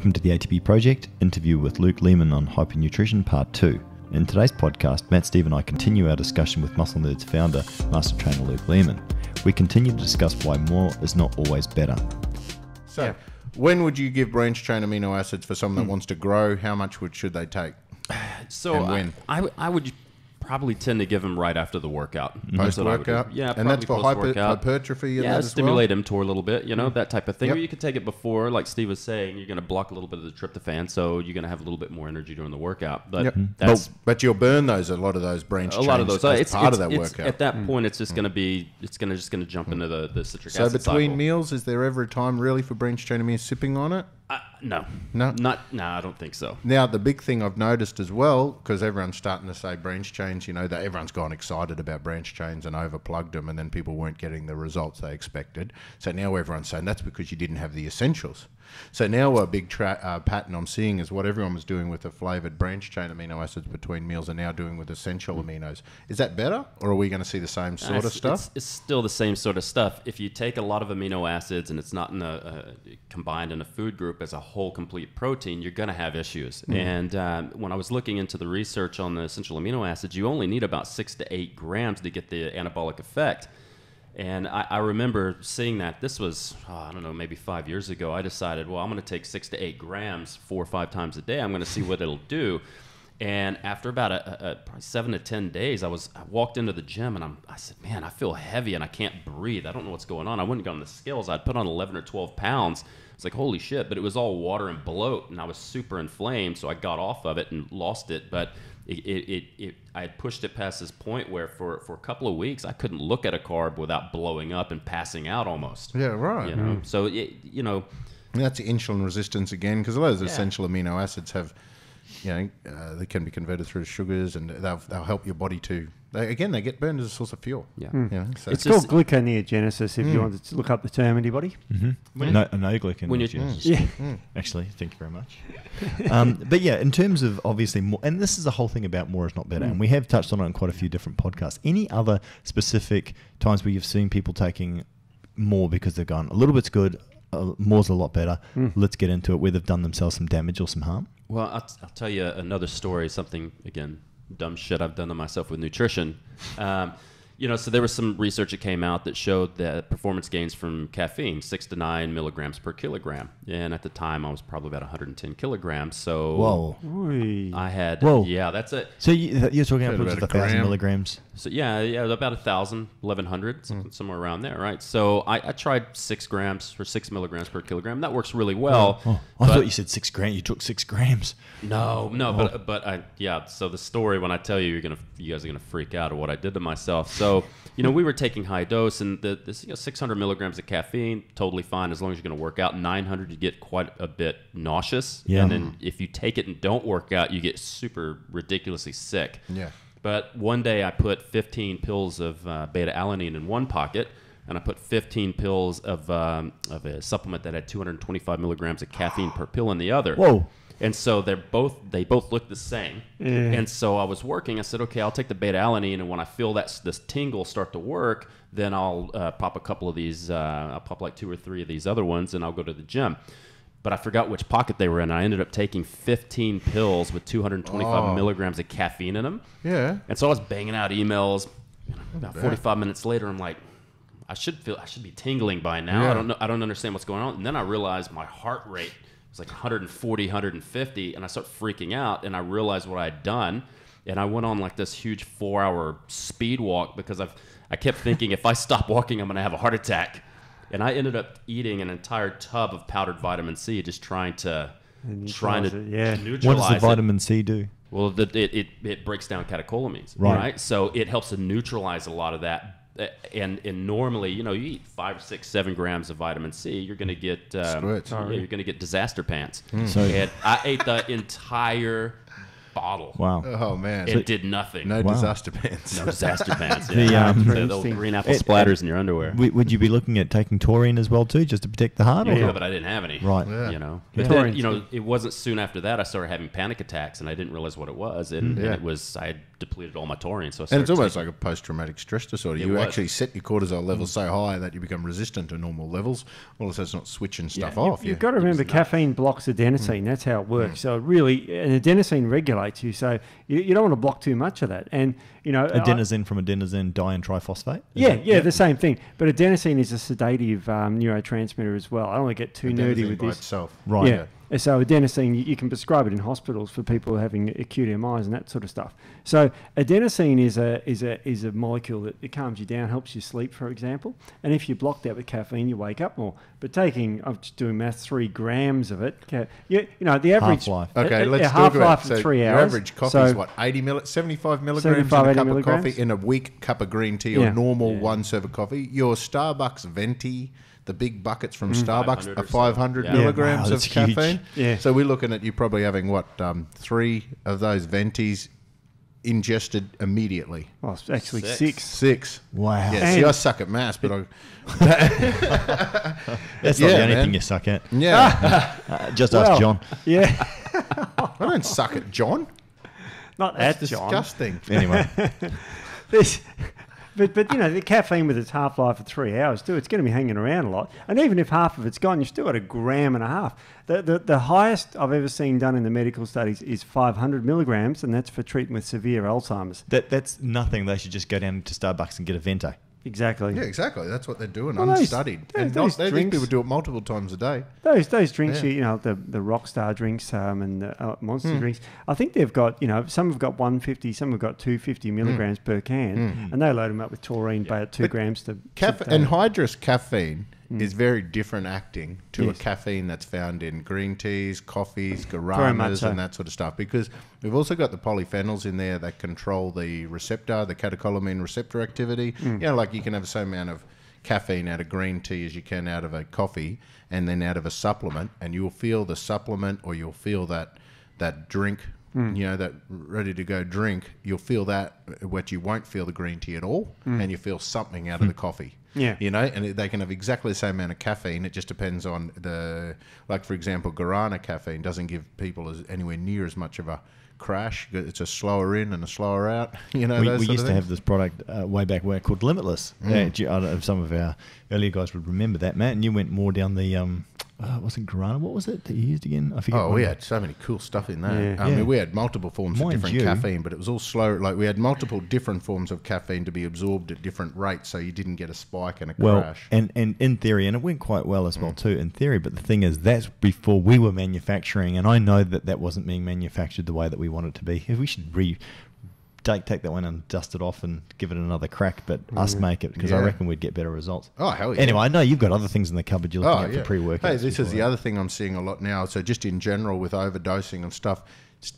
Welcome to the ATP Project interview with Luke Leaman on hypernutrition part 2. In today's podcast, Matt, Steve, and I continue our discussion with Muscle Nerds founder, Master Trainer Luke Leaman. We continue to discuss why more is not always better. So, when would you give branch chain amino acids for someone that hmm. wants to grow? How much would should they take? So And I, when? I, w- I would probably tend to give them right after the workout. Post That's what I would do. workout, Yeah, and that's for hyper, hypertrophy. Yeah, that as stimulate him mTOR a little bit, you know, mm-hmm. that type of thing. Yep. Or you could take it before, like Steve was saying, you're going to block a little bit of the tryptophan, so you're going to have a little bit more energy during the workout. But Yep. that's But, but you'll burn those a lot of those branch. a lot of those. Uh, as it's, part it's- of that it's- workout. At that mm. point, it's just mm. going to be, it's going to just going to jump mm. into the, the citric so acid So between cycle. meals, is there ever a time really for branch chain amino sipping on it? Uh, no, No? not no. I don't think so. Now, the big thing I've noticed as well, because everyone's starting to say branch chains, you know, that everyone's gone excited about branch chains and overplugged them, and then people weren't getting the results they expected. So now everyone's saying that's because you didn't have the essentials. So now a big tra- uh, pattern I'm seeing is what everyone was doing with the flavored branch chain amino acids between meals are now doing with essential aminos. Is that better, or are we going to see the same sort of stuff? It's, it's still the same sort of stuff. If you take a lot of amino acids and it's not in a, uh, combined in a food group as a whole complete protein, you're going to have issues. Mm. And um, when I was looking into the research on the essential amino acids, you only need about six to eight grams to get the anabolic effect. And I, I remember seeing that. This was, oh, I don't know, maybe five years ago. I decided, well, I'm going to take six to eight grams four or five times a day. I'm going to see what it'll do. And after about a, a, seven to ten days, I was I walked into the gym and I'm, I said, man, I feel heavy and I can't breathe. I don't know what's going on. I wouldn't go on the scales. I'd put on 11 or 12 pounds. It's like holy shit, but it was all water and bloat, and I was super inflamed. So I got off of it and lost it. But it, it, it, it I had pushed it past this point where for, for a couple of weeks I couldn't look at a carb without blowing up and passing out almost. yeah, right. You know, hmm. so it, you know, And that's insulin resistance again, because a lot of those essential amino acids have, you know, uh, they can be converted through sugars, and they'll, they'll help your body to. They, again, they get burned as a source of fuel. Yeah. You know, so It's It's called just- gluconeogenesis if you wanted to look up the term, anybody. No, no glycan. when you- Yeah. Actually, thank you very much. um, but yeah, in terms of obviously more, and this is the whole thing about more is not better, and we have touched on it in quite a few different podcasts. Any other specific times where you've seen people taking more because they've gone a little bit's good, uh, more's a lot better. Let's get into it. Where they've done themselves some damage or some harm. Well, I'll, I'll tell you another story. Something again, dumb shit I've done to myself with nutrition. Um, you know, so there was some research that came out that showed that performance gains from caffeine, six to nine milligrams per kilogram. And at the time, I was probably about 110 kilograms. So Whoa. Oy. I had, Whoa. yeah, that's it. So you, you're talking Said upwards of a about a thousand gram. milligrams. So yeah, yeah, about a thousand, eleven hundred, hmm. something somewhere around there, right? So I, I tried six grams or six milligrams per kilogram. That works really well. Oh, oh I thought you said six grams. You took six grams. No, no, but oh. but I yeah. So the story when I tell you, you're gonna you guys are gonna freak out at what I did to myself. So you know we were taking high dose and the this you know 600 milligrams of caffeine totally fine as long as you're gonna work out. 900 you get quite a bit nauseous. Yeah. And then if you take it and don't work out, you get super ridiculously sick. Yeah. But one day I put 15 pills of uh, beta alanine in one pocket, and I put 15 pills of um, of a supplement that had 225 milligrams of caffeine per pill in the other. Whoa. And so they're both they both look the same. Yeah. And so I was working. I said, okay, I'll take the beta alanine, and when I feel that this tingle start to work, then I'll uh, pop a couple of these. Uh, I'll pop like two or three of these other ones, and I'll go to the gym. But I forgot which pocket they were in. I ended up taking 15 pills with 225 Oh. milligrams of caffeine in them. Yeah. And so I was banging out emails. About 45 minutes later, I'm like, I should feel, I should be tingling by now. Yeah. I don't know, I don't understand what's going on. And then I realized my heart rate was like 140, 150, and I start freaking out. And I realized what I had done, and I went on like this huge four-hour speed walk because I've, I kept thinking if I stop walking, I'm gonna have a heart attack. And I ended up eating an entire tub of powdered vitamin C, just trying to, trying to neutralize it, yeah. What does the it. vitamin C do? Well, the, it, it, it breaks down catecholamines, Right. right. So it helps to neutralize a lot of that. And, and normally, you know, you eat five, six, seven grams of vitamin C, you're going to get um, yeah, you're going to get disaster pants. So- and I ate the entire bottle. Wow. Oh man, It did nothing. no Wow. disaster pants. No disaster pants. The, Yeah. um, the, the green apple It- splatters in your underwear. W- would you be looking at taking taurine as well too, just to protect the heart? or yeah, but I didn't have any. Right. Yeah. You know, Yeah. but then, you know, it wasn't soon after that I started having panic attacks, and I didn't realize what it was, and, Yeah. and it was I had depleted all my taurine. So I And it's almost taking- like a post-traumatic stress disorder. It you was. actually set your cortisol levels mm. so high that you become resistant to normal levels. All of a it's not switching stuff you- off. You've yeah. got to remember, caffeine blocks adenosine. Mm. That's how it mm. works. So it really, and adenosine regulates you. So you, you don't want to block too much of that. And you know, I- Adenosine from adenosine dientriphosphate. Is yeah, that- yeah, the same thing. But adenosine is a sedative um, neurotransmitter as well. I don't want to get too nerdy with by this. itself. Right. Yeah. And So adenosine, you, you can prescribe it in hospitals for people having acute MIs and that sort of stuff. So adenosine is a is a is a molecule that it calms you down, helps you sleep, for example. And if you block that with caffeine, you wake up more. But taking, I'm just doing math, three grams of it, ca- you, you know, the average Half-life. Okay, a- a- let's a talk half life so of three Your average coffee So- is what, 80 mil- 75 milligrams 75, in a cup milligrams. of coffee in a weak cup of green tea Yeah. or normal Yeah. one serve of coffee. Your Starbucks venti, the big buckets from Starbucks, 500 are or so. 500 Yeah. Yeah, milligrams wow, of that's huge. caffeine. Yeah. So we're looking at you probably having what, um, three of those ventis ingested immediately. Well, it's actually Six. six. Six. Wow. Yeah, see, I suck at maths, but I. That's Yeah, not the only man. thing you suck at. Yeah. Uh, just Well, ask John. Yeah, I don't suck at John. not That's that, John. disgusting. Anyway, This, but but you know the caffeine with its half life of three hours too. It's going to be hanging around a lot, and even if half of it's gone, you've still got a gram and a half. The the, the highest I've ever seen done in the medical studies is 500 milligrams, and that's for treatment with severe Alzheimer's. that that's nothing. They should just go down to Starbucks and get a vento. Exactly. Yeah, exactly. That's what they're doing, Well, those- unstudied. those- and those not, these drinks- people do it multiple times a day. Those those drinks, Yeah. you know, the the Rockstar drinks um, and the uh, Monster Hmm. drinks. I think they've got, you know, some have got 150, some have got 250 milligrams per can, and they load them up with taurine, about two Hmm. But grams to. Caffe- to- anhydrous caffeine Mm. is very different acting to Yes. a caffeine that's found in green teas, coffees, much guaranas, so. and that sort of stuff. Because we've also got the polyphenols in there that control the receptor, the catecholamine receptor activity. Mm. You know, like you can have the same amount of caffeine out of green tea as you can out of a coffee, and then out of a supplement, and you'll feel the supplement or you'll feel that that drink. Mm. You know that ready to go drink. You'll feel that, but you won't feel the green tea at all, and you feel something out of the coffee. Yeah. You know, and they can have exactly the same amount of caffeine. It just depends on the, like for example, guarana caffeine doesn't give people as, anywhere near as much of a crash. It's a slower in and a slower out. You know, we we used to have this product uh, way back where called Limitless. Gee, I don't know if some of our earlier guys would remember that, Matt. And you went more down the um, uh, wasn't Guarana? What was it that you used again? I forget. Oh, what we it- had so many cool stuff in there. Yeah. I Yeah. mean, we had multiple forms Mind of different you- caffeine, but it was all slow. Like we had multiple different forms of caffeine to be absorbed at different rates, so you didn't get a spike and a Well, crash. and, and in theory, and it went quite well as Mm. well too in theory. But the thing is, that's before we were manufacturing, and I know that that wasn't being manufactured the way that we wanted it to be. We should re take take that one and dust it off and give it another crack. But us make it because I reckon we'd get better results. oh hell yeah! Anyway, I know you've got other things in the cupboard you're looking Oh, at yeah. for pre-workouts. Hey, this is the that. other thing I'm seeing a lot now. So just in general with overdosing and stuff,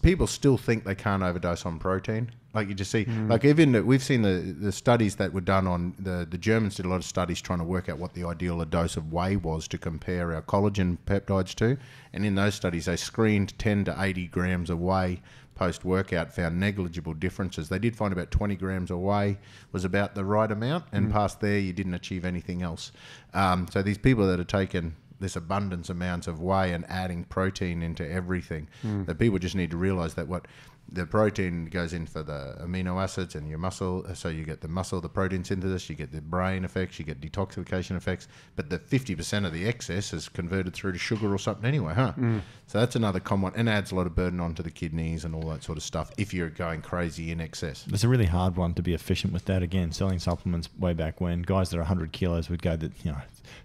people still think they can't overdose on protein. Like you just see, Mm. like even the, we've seen the the studies that were done on the the Germans did a lot of studies trying to work out what the ideal dose of whey was to compare our collagen peptides to, and in those studies they screened 10 to 80 grams of whey post workout found negligible differences. They did find about 20 grams of whey was about the right amount, and mm. past there you didn't achieve anything else. Um, so these people that are taking this abundance amounts of whey and adding protein into everything, mm. that people just need to realize that what the protein goes in for the amino acids and your muscle. Uh, so you get the muscle, the protein synthesis, you get the brain effects, you get detoxification effects. But the 50% of the excess is converted through to sugar or something anyway, huh? Mm. So that's another common one and adds a lot of burden onto the kidneys and all that sort of stuff if you're going crazy in excess. It's a really hard one to be efficient with that. Again, selling supplements way back when guys that are 100 kilos would go that you know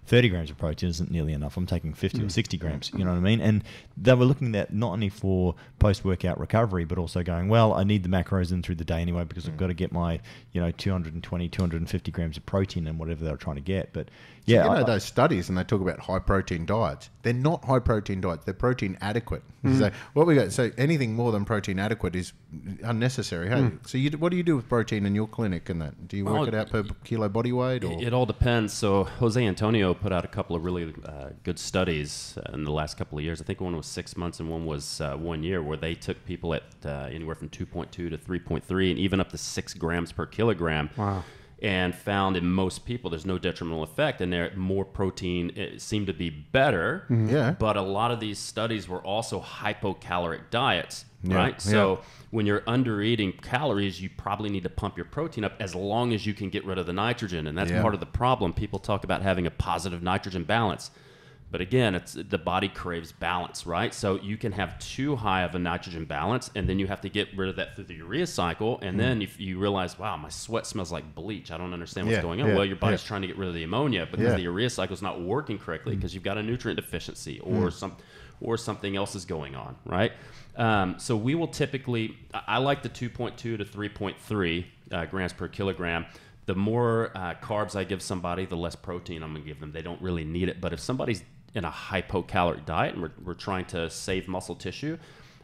30 grams of protein isn't nearly enough. I'm taking 50 or mm. 60 grams. You know what I mean? And they were looking at not only for post-workout recovery, but also going, well, I need the macros in through the day anyway because I've mm. got to get my you know 220, 250 grams of protein and whatever they were trying to get. But Yeah, you know I- those studies, and they talk about high protein diets. They're not high protein diets; they're protein adequate. Mm. So what we got? So anything more than protein adequate is unnecessary. Hey, Mm. so you, what do you do with protein in your clinic? And that do you work Well, it out per kilo body weight, or It all depends. So Jose Antonio put out a couple of really uh, good studies in the last couple of years. I think one was six months and one was uh, one year, where they took people at uh, anywhere from 2.2 to 3.3 and even up to six grams per kilogram. Wow. And found in most people there's no detrimental effect, and there more protein eh, it seemed to be better. Mm-hmm. Yeah. But a lot of these studies were also hypocaloric diets, Yeah, right? yeah. So when you're under eating calories, you probably need to pump your protein up as long as you can get rid of the nitrogen. And that's Yeah. part of the problem. People talk about having a positive nitrogen balance. But again, it's the body craves balance, right? So you can have too high of a nitrogen balance, and then you have to get rid of that through the urea cycle. And then if you realize, wow, my sweat smells like bleach, I don't understand what's Yeah, going on. yeah, well, your body's yeah. trying to get rid of the ammonia because the urea cycle is not working correctly because you've got a nutrient deficiency or some or something else is going on, right? Um, so we will typically, I I like the 2.2 to 3.3 uh, grams per kilogram. The more uh, carbs I give somebody, the less protein I'm going to give them. They don't really need it. But if somebody's in a hypocaloric diet and we're, we're trying to save muscle tissue,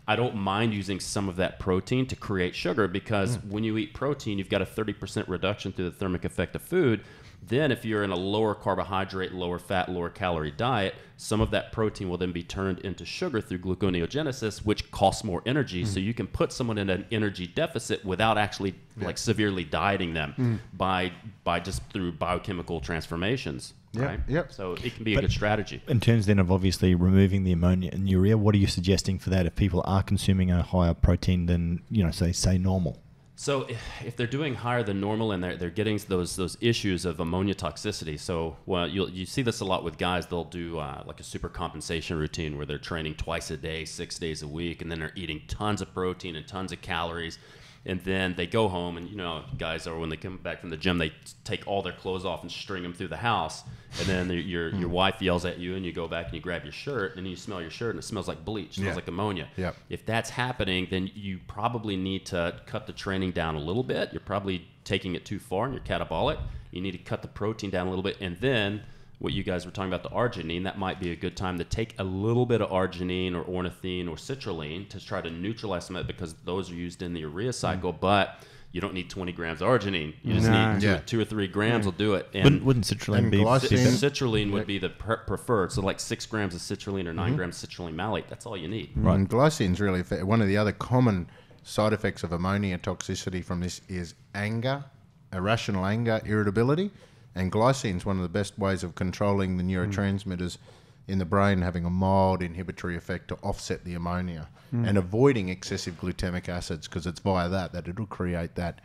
I don't mind using some of that protein to create sugar because mm. when you eat protein, you've got a 30% reduction through the thermic effect of food. Then, if you're in a lower carbohydrate, lower fat, lower calorie diet, some of that protein will then be turned into sugar through gluconeogenesis, which costs more energy. So mm. you can put someone in an energy deficit without actually like severely dieting them mm. by by just through biochemical transformations. Yeah, right? yep. So it can be a good strategy. In terms then of obviously removing the ammonia and urea, what are you suggesting for that if people are consuming a higher protein than, you know, say say normal? So if, if they're doing higher than normal and they're, they're getting those those issues of ammonia toxicity, so well you you see this a lot with guys. They'll do uh, like a super compensation routine where they're training twice a day, six days a week, and then they're eating tons of protein and tons of calories. And then they go home, and you know, guys are when they come back from the gym, they take all their clothes off and string them through the house. And then your your, your hmm. wife yells at you, and you go back and you grab your shirt, and you smell your shirt, and it smells like bleach, smells Yeah. like ammonia. Yep. If that's happening, then you probably need to cut the training down a little bit. You're probably taking it too far and you're catabolic. You need to cut the protein down a little bit. And then what you guys were talking about, the arginine, that might be a good time to take a little bit of arginine or ornithine or citrulline to try to neutralize some of it because those are used in the urea cycle. Mm. But you don't need 20 grams of arginine. You just No. need two, Yeah. two or three grams will do it. And Wouldn't, wouldn't citrulline and be glycine- citrulline would be the per- preferred. So like six grams of citrulline or 9 mm-hmm. grams of citrulline malate. That's all you need. Right. And glycine's really effect- one of the other common side effects of ammonia toxicity from this is anger, irrational anger, irritability, and glycine is one of the best ways of controlling the hmm. neurotransmitters in the brain, having a mild inhibitory effect to offset the ammonia hmm. and avoiding excessive glutamic acids because it's via that that it'll create that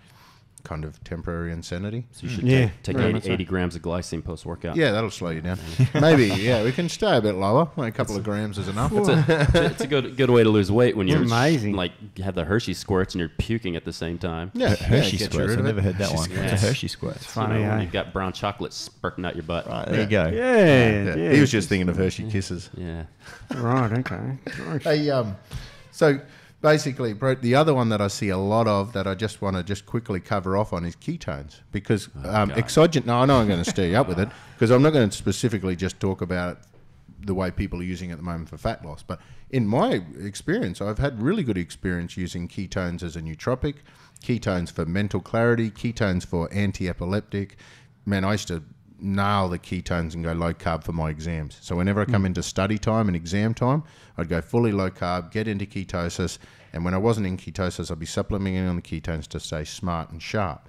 kind of temporary insanity. So you should Yeah, take, take very 80, so. 80 grams of glycine post workout. Yeah, that'll slow you down. Maybe, yeah, we can stay a bit lower. Like a couple of grams is enough. It's a, it's a good good way to lose weight when you're amazing. Like you have the Hershey squirts and you're puking at the same time. Yeah, Hershey yeah, squirts. I've never heard that one. Hershey It's a squirts. Hershey squirt. You Funny, know, when eh? you've got brown chocolate spurting out your butt. Right, there you go. Yeah, Yeah, yeah. He was just thinking of Hershey Kisses. Yeah. right. Okay. Right. Hey, um, so basically, bro, the other one that I see a lot of that I just want to just quickly cover off on is ketones because um, God. exogenous. No, I know I'm going to stir you up with it because I'm not going to specifically just talk about the way people are using it at the moment for fat loss, but in my experience, I've had really good experience using ketones as a nootropic, ketones for mental clarity, ketones for anti-epileptic. Man, I used to nail the ketones and go low carb for my exams. So whenever I come hmm. into study time and exam time, I'd go fully low carb, get into ketosis, and when I wasn't in ketosis, I'd be supplementing on the ketones to stay smart and sharp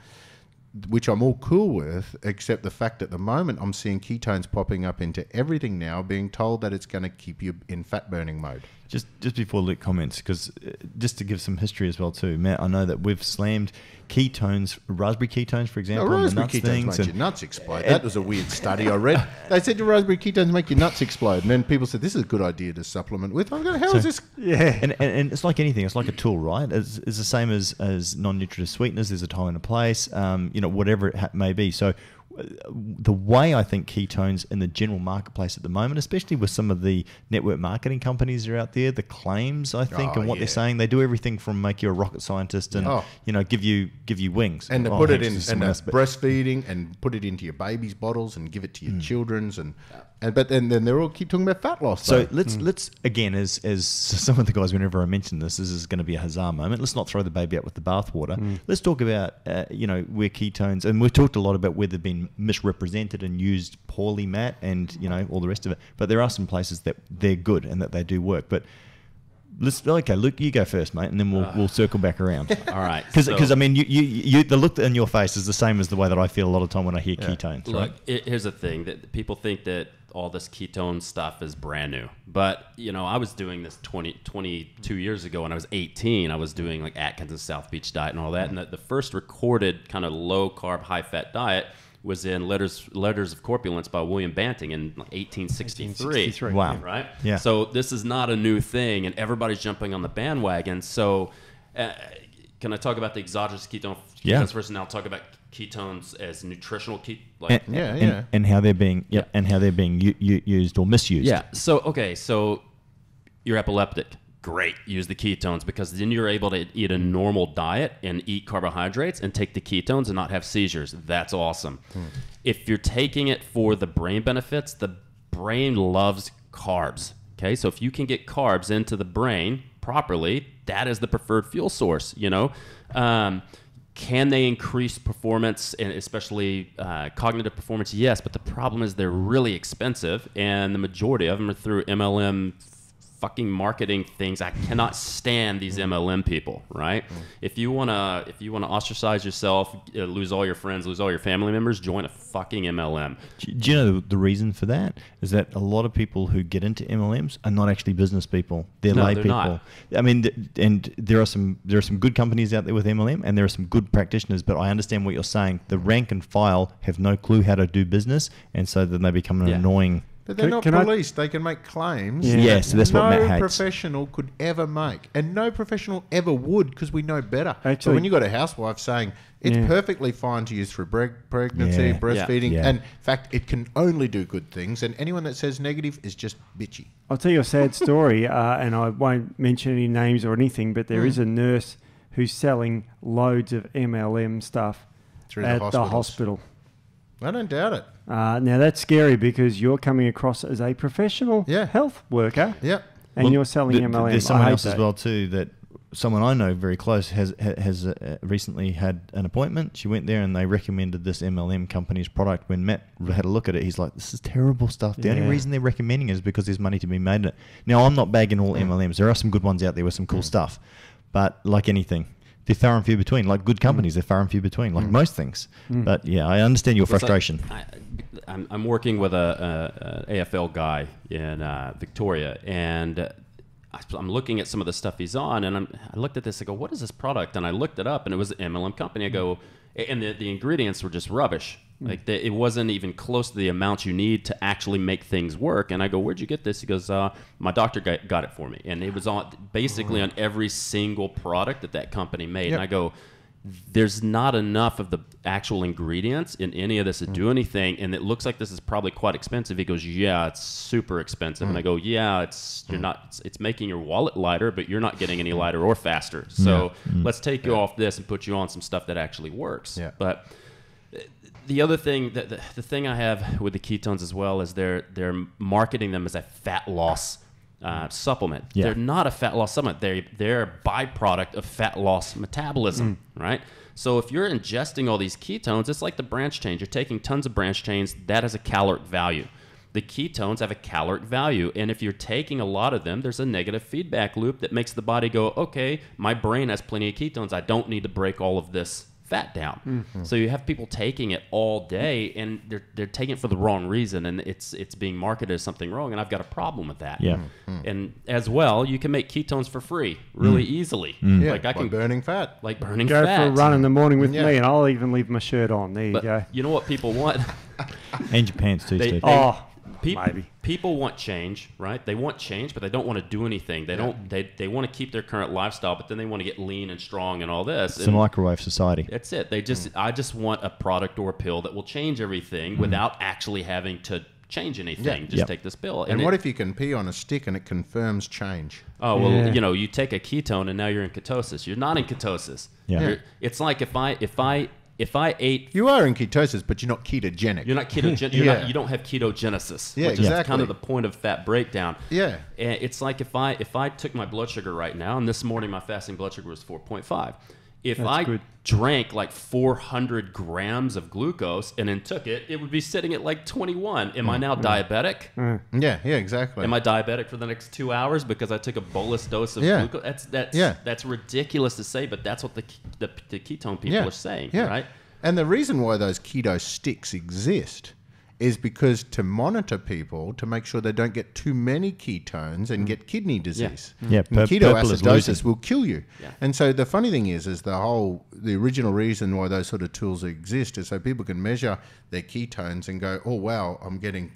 which I'm all cool with, except the fact at the moment I'm seeing ketones popping up into everything now, being told that it's going to keep you in fat burning mode. Just just before Luke comments, because uh, just to give some history as well too, Matt, I know that we've slammed ketones, raspberry ketones, for example, on the raspberry nuts ketones make your nuts explode. That was a weird study I read. They said your raspberry ketones make your nuts explode, and then people said this is a good idea to supplement with. I'm going, how is So- this? Yeah. and, and, and it's like anything. It's like a tool, right? It's, it's the same as, as non-nutritive sweeteners. There's a time and a place, um, you know, whatever it ha- may be. So the way I think ketones in the general marketplace at the moment, especially with some of the network marketing companies that are out there, the claims I think Oh, and what yeah. they're saying, they do everything from make you a rocket scientist and Oh. you know give you give you wings and to Oh, put it in and else, but- breastfeeding and put it into your baby's bottles and give it to your Hmm. children's and and but then then they're all keep talking about fat loss. So though. let's let's again as as some of the guys whenever I mention this, this is going to be a huzzah moment. Let's not throw the baby out with the bathwater. Let's talk about uh, you know where ketones and we've talked a lot about where they've been misrepresented and used poorly, Matt, and you know all the rest of it. But there are some places that they're good and that they do work. But let's okay, Luke, you go first, mate, and then we'll we'll circle back around. All right. Because so- I mean you, you you the look in your face is the same as the way that I feel a lot of time when I hear ketones. Look, Right? it, here's the thing that people think that all this ketone stuff is brand new. But, you know, I was doing this 20, 22 years ago when I was 18. I was doing like Atkins and South Beach diet and all that. And the, the first recorded kind of low carb, high fat diet was in Letters Letters of Corpulence by William Banting in 1863. 1863, Wow. Right? Yeah. So this is not a new thing, and everybody's jumping on the bandwagon. So, uh, can I talk about the exogenous ketone ketones Yeah. first, and I'll talk about ketones as nutritional ket like and, Yeah, yeah. and how they're being yeah, and how they're being u- u- used or misused. Yeah. So okay, so you're epileptic. Great. Use the ketones because then you're able to eat a normal diet and eat carbohydrates and take the ketones and not have seizures. That's awesome. If you're taking it for the brain benefits, the brain loves carbs. Okay? So if you can get carbs into the brain properly, that is the preferred fuel source, you know? Um, can they increase performance and especially uh, cognitive performance? Yes, but the problem is they're really expensive, and the majority of them are through MLM fucking marketing things. I cannot stand these MLM people. Right? If you wanna, if you wanna ostracize yourself, uh, lose all your friends, lose all your family members, join a fucking MLM. Do do you know the, the reason for that? Is that a lot of people who get into MLMs are not actually business people; they're No, lay they're people. not. I mean, th- and there are some there are some good companies out there with MLM, and there are some good practitioners. But I understand what you're saying. The rank and file have no clue how to do business, and so then they become an Yeah. annoying. But they're Can- not can I- policed. They can make claims. Yeah. Yes, so that's no what Matt hates. No professional could ever make, and no professional ever would, because we know better. so Actually- when you have got a housewife saying it's Yeah. perfectly fine to use for preg- pregnancy, Yeah. breastfeeding, and in fact, it can only do good things, and anyone that says negative is just bitchy. I'll tell you a sad story, uh, and I won't mention any names or anything, but there is Hmm. a nurse who's selling loads of MLM stuff Through at the hospitals. hospital. I don't doubt it. Uh, now that's scary because you're coming across as a professional Yeah. health worker, Yep. and Well, you're selling th- th- MLM. There's I someone hate else as well too that someone I know very close has has uh, recently had an appointment. She went there and they recommended this MLM company's product. When Matt had a look at it, he's like, "This is terrible stuff." The only reason they're recommending it is because there's money to be made in it. Now, I'm not bagging all MLMs. There are some good ones out there with some cool stuff, but like anything. They're far and few between. Like good companies, they're far and few between. Like most things. But yeah, I understand your Well, it's like- frustration. I, I'm, I'm working with a, a, a AFL guy in uh, Victoria, and uh, I, I'm looking at some of the stuff he's on, and I'm, I looked at this. I go, "What is this product?" And I looked it up, and it was an MLM company. I go, and the, the ingredients were just rubbish. Hmm. Like the, it wasn't even close to the amount you need to actually make things work. And I go, "Where'd you get this?" He goes, uh, "My doctor got, got it for me," and it was on basically on every single product that that company made. Yep. And I go, there's not enough of the actual ingredients in any of this to hmm. do anything and it looks like this is probably quite expensive. He goes yeah it's super expensive. And hmm. i go yeah it's you're not it's, it's making your wallet lighter but you're not getting any lighter or faster. So let's take you off this and put you on some stuff that actually works. Yeah. but the other thing that the, the thing I have with the ketones as well is they're they're marketing them as a fat loss uh, supplement. Yeah. They're not a fat loss supplement. They they're a byproduct of fat loss metabolism, right? So if you're ingesting all these ketones, it's like the branch chains. You're taking tons of branch chains. That has a caloric value. The ketones have a caloric value, and if you're taking a lot of them, there's a negative feedback loop that makes the body go, okay, my brain has plenty of ketones. I don't need to break all of this fat down. Mm-hmm. So you have people taking it all day, and they're they're taking it for the wrong reason, and it's it's being marketed as something wrong, and I've got a problem with that. Yeah. Mm-hmm. And as well, you can make ketones for free really mm. easily. Mm. Yeah, Like I by can burning fat. like burning Go fat. for a run in the morning with Yeah. me, and I'll even leave my shirt on. There you But go. you know what people want? And your pants too, They- Steve. they- oh, Peop- maybe. People want change, right? They want change, but they don't want to do anything. They don't. They, they want to keep their current lifestyle, but then they want to get lean and strong and all this. It's a microwave society. that's it. They Mm. just. I just want a product or a pill that will change everything without actually having to change anything. Just Yep. take this pill. And it- what if you can pee on a stick and it confirms change? Oh well, Yeah. you know, you take a ketone and now you're in ketosis. You're not in ketosis. Yeah. You're- it's like if I if I if I ate You are in ketosis, but you're not ketogenic. You're not ketogen. You're Yeah. not, you don't have ketogenesis. Yeah, which is exactly. kind of the point of fat breakdown. Yeah. And it's like if I if I took my blood sugar right now, and this morning my fasting blood sugar was 4.5. If That's I good. drank like 400 grams of glucose and then took it, it would be sitting at like 21. Am I Mm. now diabetic? Yeah, yeah, exactly. Am I diabetic for the next two hours because I took a bolus dose of Yeah. glucose? That's that's Yeah. that's ridiculous to say, but that's what the ke- the, the ketone people are saying, yeah. right? And the reason why those keto sticks exist is because to monitor people to make sure they don't get too many ketones and mm. get kidney disease. Mm. Yeah, And pur- ketoacidosis will kill you. Yeah. And so the funny thing is, is the whole the original reason why those sort of tools exist is so people can measure their ketones and go, oh wow, I'm getting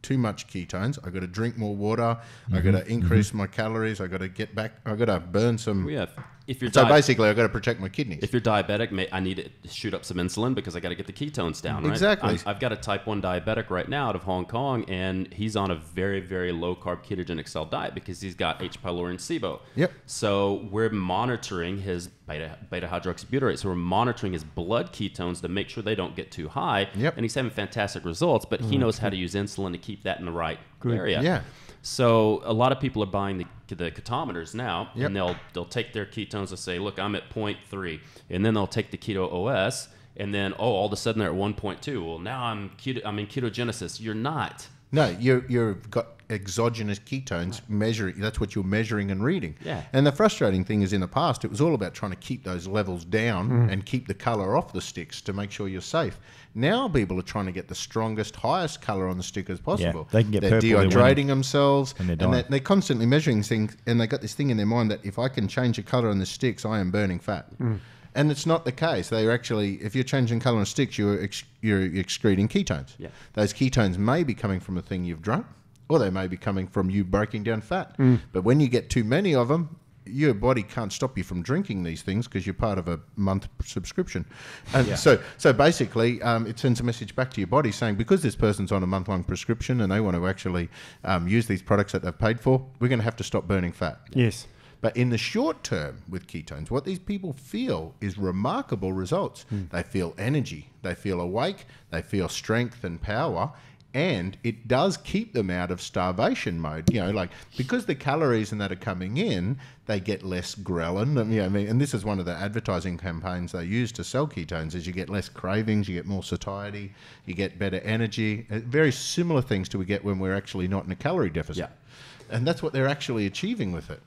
too much ketones. I got to drink more water. I got to increase my calories. I got to get back. I got to burn some. Yeah. If you're So di- basically, I've got to protect my kidneys. If you're diabetic, may, I need to shoot up some insulin because I got to get the ketones down. Right? Exactly. I'm, I've got a type one diabetic right now out of Hong Kong, and he's on a very, very low carb ketogenic cell diet because he's got H. pylori and SIBO. Yep. So we're monitoring his beta beta hydroxybutyrate. So we're monitoring his blood ketones to make sure they don't get too high. Yep. And he's having fantastic results, but he mm. knows how to use insulin to keep that in the right area. Yeah. So a lot of people are buying the, the ketometers now, Yep. and they'll they'll take their ketones and say, "Look, I'm at 0.3," and then they'll take the keto OS, and then oh, all of a sudden they're at 1.2. Well, now I'm keto, I'm in ketogenesis. You're not. No, you're you've got exogenous ketones measuring. That's what you're measuring and reading. Yeah. And the frustrating thing is, in the past, it was all about trying to keep those levels down Mm. and keep the color off the sticks to make sure you're safe. Now people are trying to get the strongest, highest color on the stick as possible. yeah, they can get They're purple, they're dehydrating winning. themselves, And they're they're, they're constantly measuring things, and they got this thing in their mind that if I can change the color on the sticks, I am burning fat. And it's not the case. They are actually, if you're changing color on sticks, you're ex- you're excreting ketones. Yeah. Those ketones may be coming from a thing you've drunk, or they may be coming from you breaking down fat. But when you get too many of them, your body can't stop you from drinking these things because you're part of a month subscription. And so, so basically, um, it sends a message back to your body saying because this person's on a month long prescription and they want to actually um, use these products that they've paid for, we're going to have to stop burning fat. Yes. But in the short term with ketones, what these people feel is remarkable results. They feel energy, they feel awake, they feel strength and power, and it does keep them out of starvation mode. You know, like because the calories and that are coming in, they get less ghrelin. And, you know, I mean, and this is one of the advertising campaigns they use to sell ketones: is you get less cravings, you get more satiety, you get better energy. Uh, very similar things to we get when we're actually not in a calorie deficit. Yeah. And that's what they're actually achieving with it.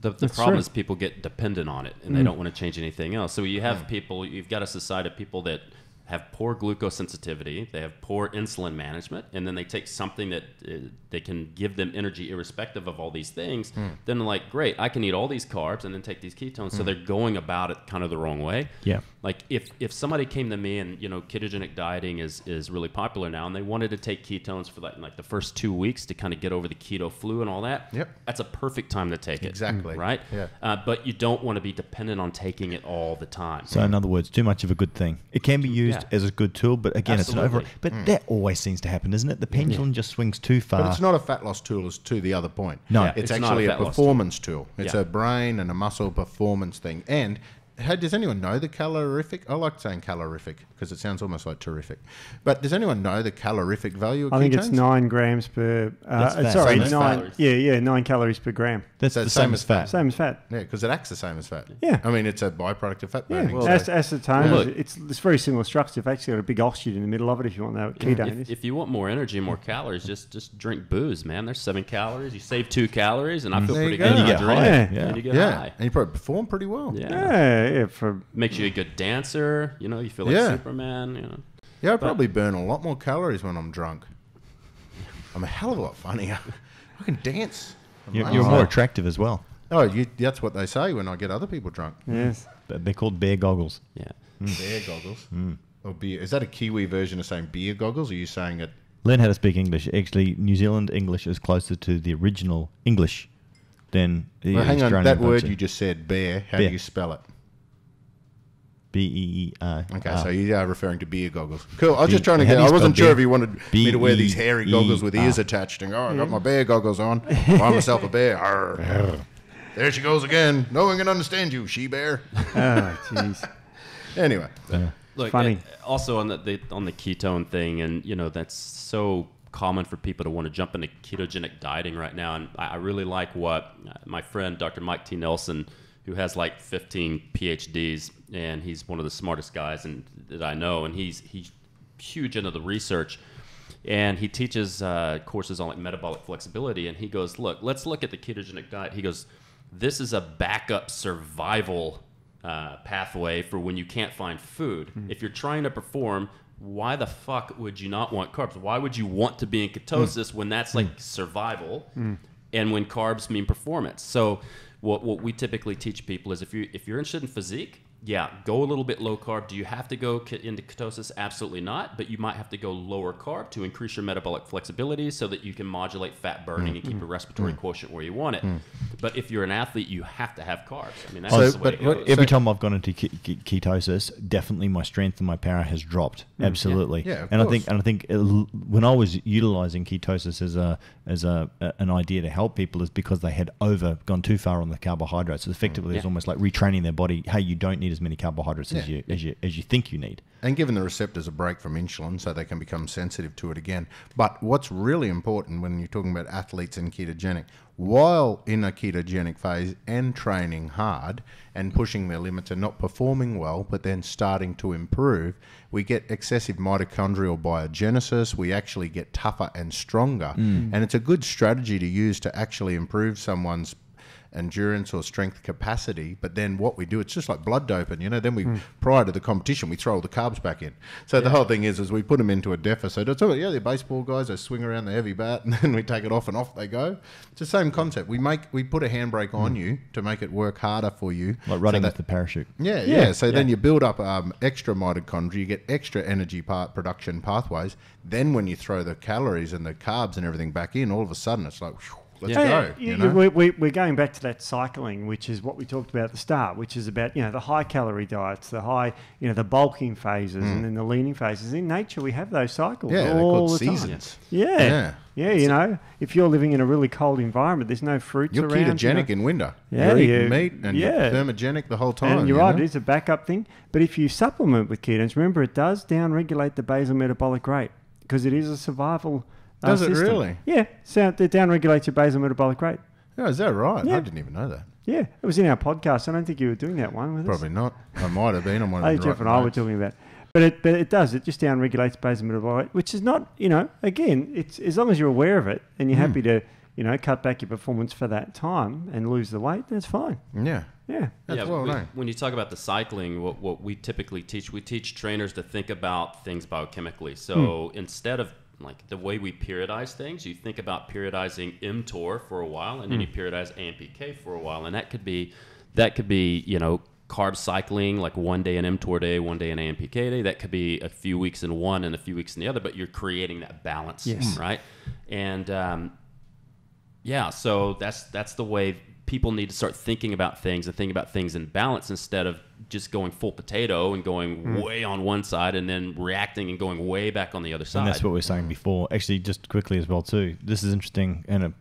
The, the problem true. is people get dependent on it and Mm. they don't want to change anything else. So you have people, you've got a society of people that have poor glucose sensitivity, they have poor insulin management, and then they take something that uh, they can give them energy irrespective of all these things. Mm. Then, like, great, I can eat all these carbs and then take these ketones. So they're going about it kind of the wrong way. Yeah. Like if, if somebody came to me and you know ketogenic dieting is, is really popular now and they wanted to take ketones for like like the first two weeks to kind of get over the keto flu and all that, Yep. that's a perfect time to take it. Exactly. Right? Yeah. Uh, but you don't want to be dependent on taking it all the time. So, in other words, too much of a good thing. It can be used Yeah. as a good tool, but again, it's an over. Absolutely. But that always seems to happen, isn't it? The pendulum just swings too far. But it's not a fat loss tool, as to the other point. No. Yeah, it's, it's not a actually a, fat loss tool. performance tool. It's Yeah. a brain and a muscle performance thing. And hey, does anyone know the calorific? I like saying calorific because it sounds almost like terrific. But does anyone know the calorific value of I think it's nine grams per. Uh, That's sorry, Same nine. fat. Yeah, yeah, nine calories per gram. That's So the same, same as as fat. Same as fat. Yeah, because it acts the same as fat. Yeah. I mean, it's a byproduct of fat Yeah, burning. well, so- ac- acetone. Look- it's it's very similar structure. It's actually got a big oxygen in the middle of it. If you want that ketone. If, if you want more energy, more calories, just just drink booze, man. There's seven calories. You save two calories, and I feel There pretty you good. go. when And you get drink, high, yeah. And you get yeah, high. and you probably perform pretty well. Yeah. Yeah, yeah, for Makes you a good dancer. You know, you feel like Yeah. Superman. You know. Yeah, I probably burn a lot more calories when I'm drunk. I'm a hell of a lot funnier. I can dance. You're, you're more oh. attractive as well. Oh, you, that's what they say when I get other people drunk. Mm. yes. But They're called bear goggles. Yeah. Mm. Beer goggles. Mm. Or beer. Is that a Kiwi version of saying beer goggles? Or are you saying it learn how to speak English. Actually, New Zealand English is closer to the original English than the Well, hang on, Australian that word culture. you just said, bear, how Bear. do you spell it? B E E R. Okay, R. so you are referring to beer goggles. Cool. I was B- just trying to get. I wasn't sure beer? if you wanted me to wear these hairy goggles with ears B-E-E-R. attached. And oh, I got my bear goggles on. Buy myself a bear. Arr. There she goes again. No one can understand you, she bear. Oh, jeez. Anyway, Look, Funny. uh, also on the, the on the ketone thing, and you know that's so common for people to want to jump into ketogenic dieting right now. And I, I really like what uh, my friend Dr. Mike T. Nelson, who has like 15 PhDs, and he's one of the smartest guys and that I know, and he's he's huge into the research. And he teaches uh, courses on like metabolic flexibility. And he goes, "Look, let's look at the ketogenic diet." He goes, "This is a backup survival uh, pathway for when you can't find food. If you're trying to perform, why the fuck would you not want carbs? Why would you want to be in ketosis when that's like survival, and when carbs mean performance? So, what what we typically teach people is if you if you're interested in physique, yeah, go a little bit low carb. Do you have to go into ketosis? Absolutely not. But you might have to go lower carb to increase your metabolic flexibility so that you can modulate fat burning and keep mm-hmm. your respiratory mm-hmm. quotient where you want it. Mm. But if you're an athlete, you have to have carbs. I mean, that's So, the way but it goes. Every So- time I've gone into ke- ke- ketosis, definitely my strength and my power has dropped. Mm, Absolutely. Yeah, of and I think and I think uh, it when I was utilizing ketosis as a as a, a- an idea to help people is because they had over gone too far on the carbohydrates. So effectively, it's Yeah. almost like retraining their body. Hey, you don't need as many carbohydrates as Yeah. you as you as you think you need. and giving the receptors a break from insulin so they can become sensitive to it again. But what's really important when you're talking about athletes and ketogenic, while in a ketogenic phase and training hard and pushing their limits and not performing well, but then starting to improve, we get excessive mitochondrial biogenesis. We actually get tougher and stronger. Mm. And it's a good strategy to use to actually improve someone's endurance or strength capacity. But then what we do, it's just like blood doping, you know. Then we prior to the competition, we throw all the carbs back in. So the whole thing is, is we put them into a deficit. It's all yeah, they're baseball guys. They swing around the heavy bat, and then we take it off, and off they go. It's the same concept. We make we put a handbrake on you to make it work harder for you, Like so running that- with the parachute. yeah, Yeah, yeah. So then you build up um, extra mitochondria, you get extra energy part production pathways. Then when you throw the calories and the carbs and everything back in, all of a sudden it's like, whew, let's Yeah. go. you- You you- know? we, we, we're going back to that cycling, which is what we talked about at the start, which is about you know the high calorie diets, the high you know the bulking phases, and then the leaning phases. In nature, we have those cycles Mm. yeah, they're all called the time. seasons. Yeah. Yeah. yeah, You know, if you're living in a really cold environment, there's no fruits You're around. you know. ketogenic in winter. Yeah, you're eating you- meat and yeah. you're thermogenic the whole time. And you're you right, know? it is a backup thing. But if you supplement with ketones, remember it does down-regulate the basal metabolic rate because it is a survival. Does it system. really? Yeah, so it down-regulates your basal metabolic rate. Oh, is that right? Yeah. I didn't even know that. Yeah, it was in our podcast. I don't think you were doing that one with us. Probably not. I might have been. I'm one I of think the Jeff right and I were talking about. But it, but it does. It just down regulates basal metabolic rate, which is not, you know, again, it's as long as you're aware of it and you're Hmm. happy to, you know, cut back your performance for that time and lose the weight, that's fine. Yeah. Yeah. That's yeah, well we- known. when you talk about the cycling, what, what we typically teach, we teach trainers to think about things biochemically. So instead of like the way we periodize things, you think about periodizing mTOR for a while, and then you periodize AMPK for a while, and that could be that could be you know carb cycling, like one day an mTOR day, one day an AMPK day. That could be a few weeks in one and a few weeks in the other, but you're creating that balance, Yes. right? And um, yeah, so that's that's the way people need to start thinking about things and thinking about things in balance instead of just going full potato and going Hmm. way on one side and then reacting and going way back on the other side. And that's what we were saying before. Actually, just quickly as well too. This is interesting and a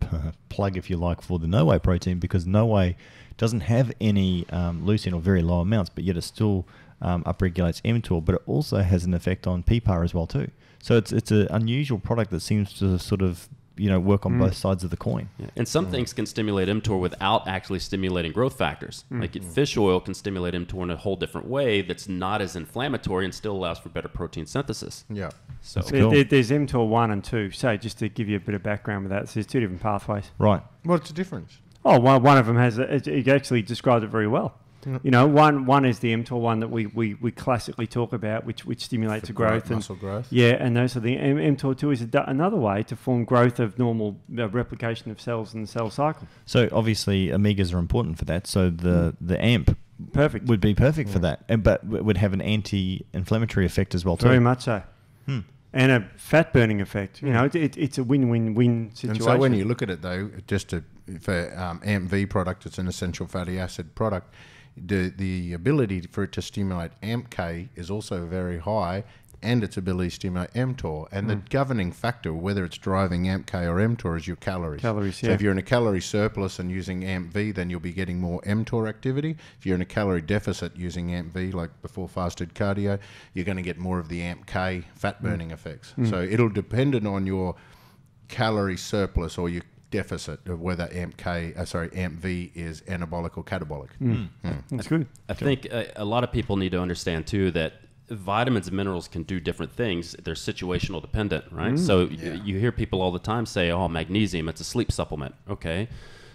plug, if you like, for the Noway protein because Noway doesn't have any um, leucine or very low amounts, but yet it still um, upregulates mTOR, but it also has an effect on PPAR as well too. So it's it's an unusual product that seems to sort of you know work on mm. both sides of the coin. Yeah. And some mm. things can stimulate mTOR without actually stimulating growth factors. Mm. Like it- fish oil can stimulate mTOR in a whole different way that's not as inflammatory and still allows for better protein synthesis. Yeah. So That's There- Cool. there- there's mTOR 1 and 2. So just to give you a bit of background with that, so there's two different pathways. Right. What's the difference? Oh, one, one of them has, a, it, it actually described it very well. You know, one one is the mTOR one that we, we, we classically talk about, which which stimulates For the growth and muscle growth. Yeah, and those are the M- mTOR two is a, another way to form growth of normal uh, replication of cells in the cell cycle. So obviously omegas are important for that. So the the AMP Perfect. would be perfect for that, and but w- would have an anti-inflammatory effect as well too. Very much so. Hmm. and a fat burning effect. You know, it, it, it's a win-win-win situation. And so when you look at it though, just to, for um, AMP V product, it's an essential fatty acid product. The the ability for it to stimulate AMPK is also very high, and its ability to stimulate mTOR. And Hmm. the governing factor, whether it's driving AMPK or mTOR, is your calories. Calories, So if you're in a calorie surplus and using AMP V, then you'll be getting more mTOR activity. If you're in a calorie deficit using AMP V, like before fasted cardio, you're going to get more of the AMPK fat Hmm. burning effects. So it'll depend on your calorie surplus or your deficit of whether AMP K, uh, sorry, AMP V is anabolic or catabolic. Hmm. That's good. I think a, a lot of people need to understand too that vitamins and minerals can do different things. They're situational dependent, right? So y- you hear people all the time say, "Oh, magnesium, it's a sleep supplement." Okay,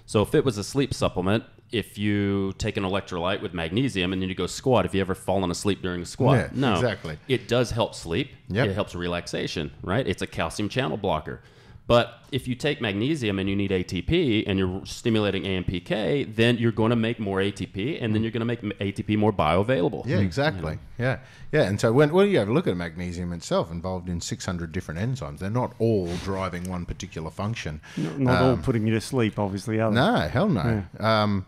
so if it was a sleep supplement, if you take an electrolyte with magnesium and then you go squat, have you ever fallen asleep during a squat? Yeah, no, exactly. It does help sleep. Yep. It helps relaxation, right? It's a calcium channel blocker. But if you take magnesium and you need ATP and you're stimulating AMPK, then you're going to make more ATP and then you're going to make ATP more bioavailable. Yeah, exactly. Yeah, yeah. And so when, when you have a look at magnesium itself, involved in 600 different enzymes, they're not all driving one particular function. Not, not all putting you to sleep, obviously. Are they? No, hell no. Um,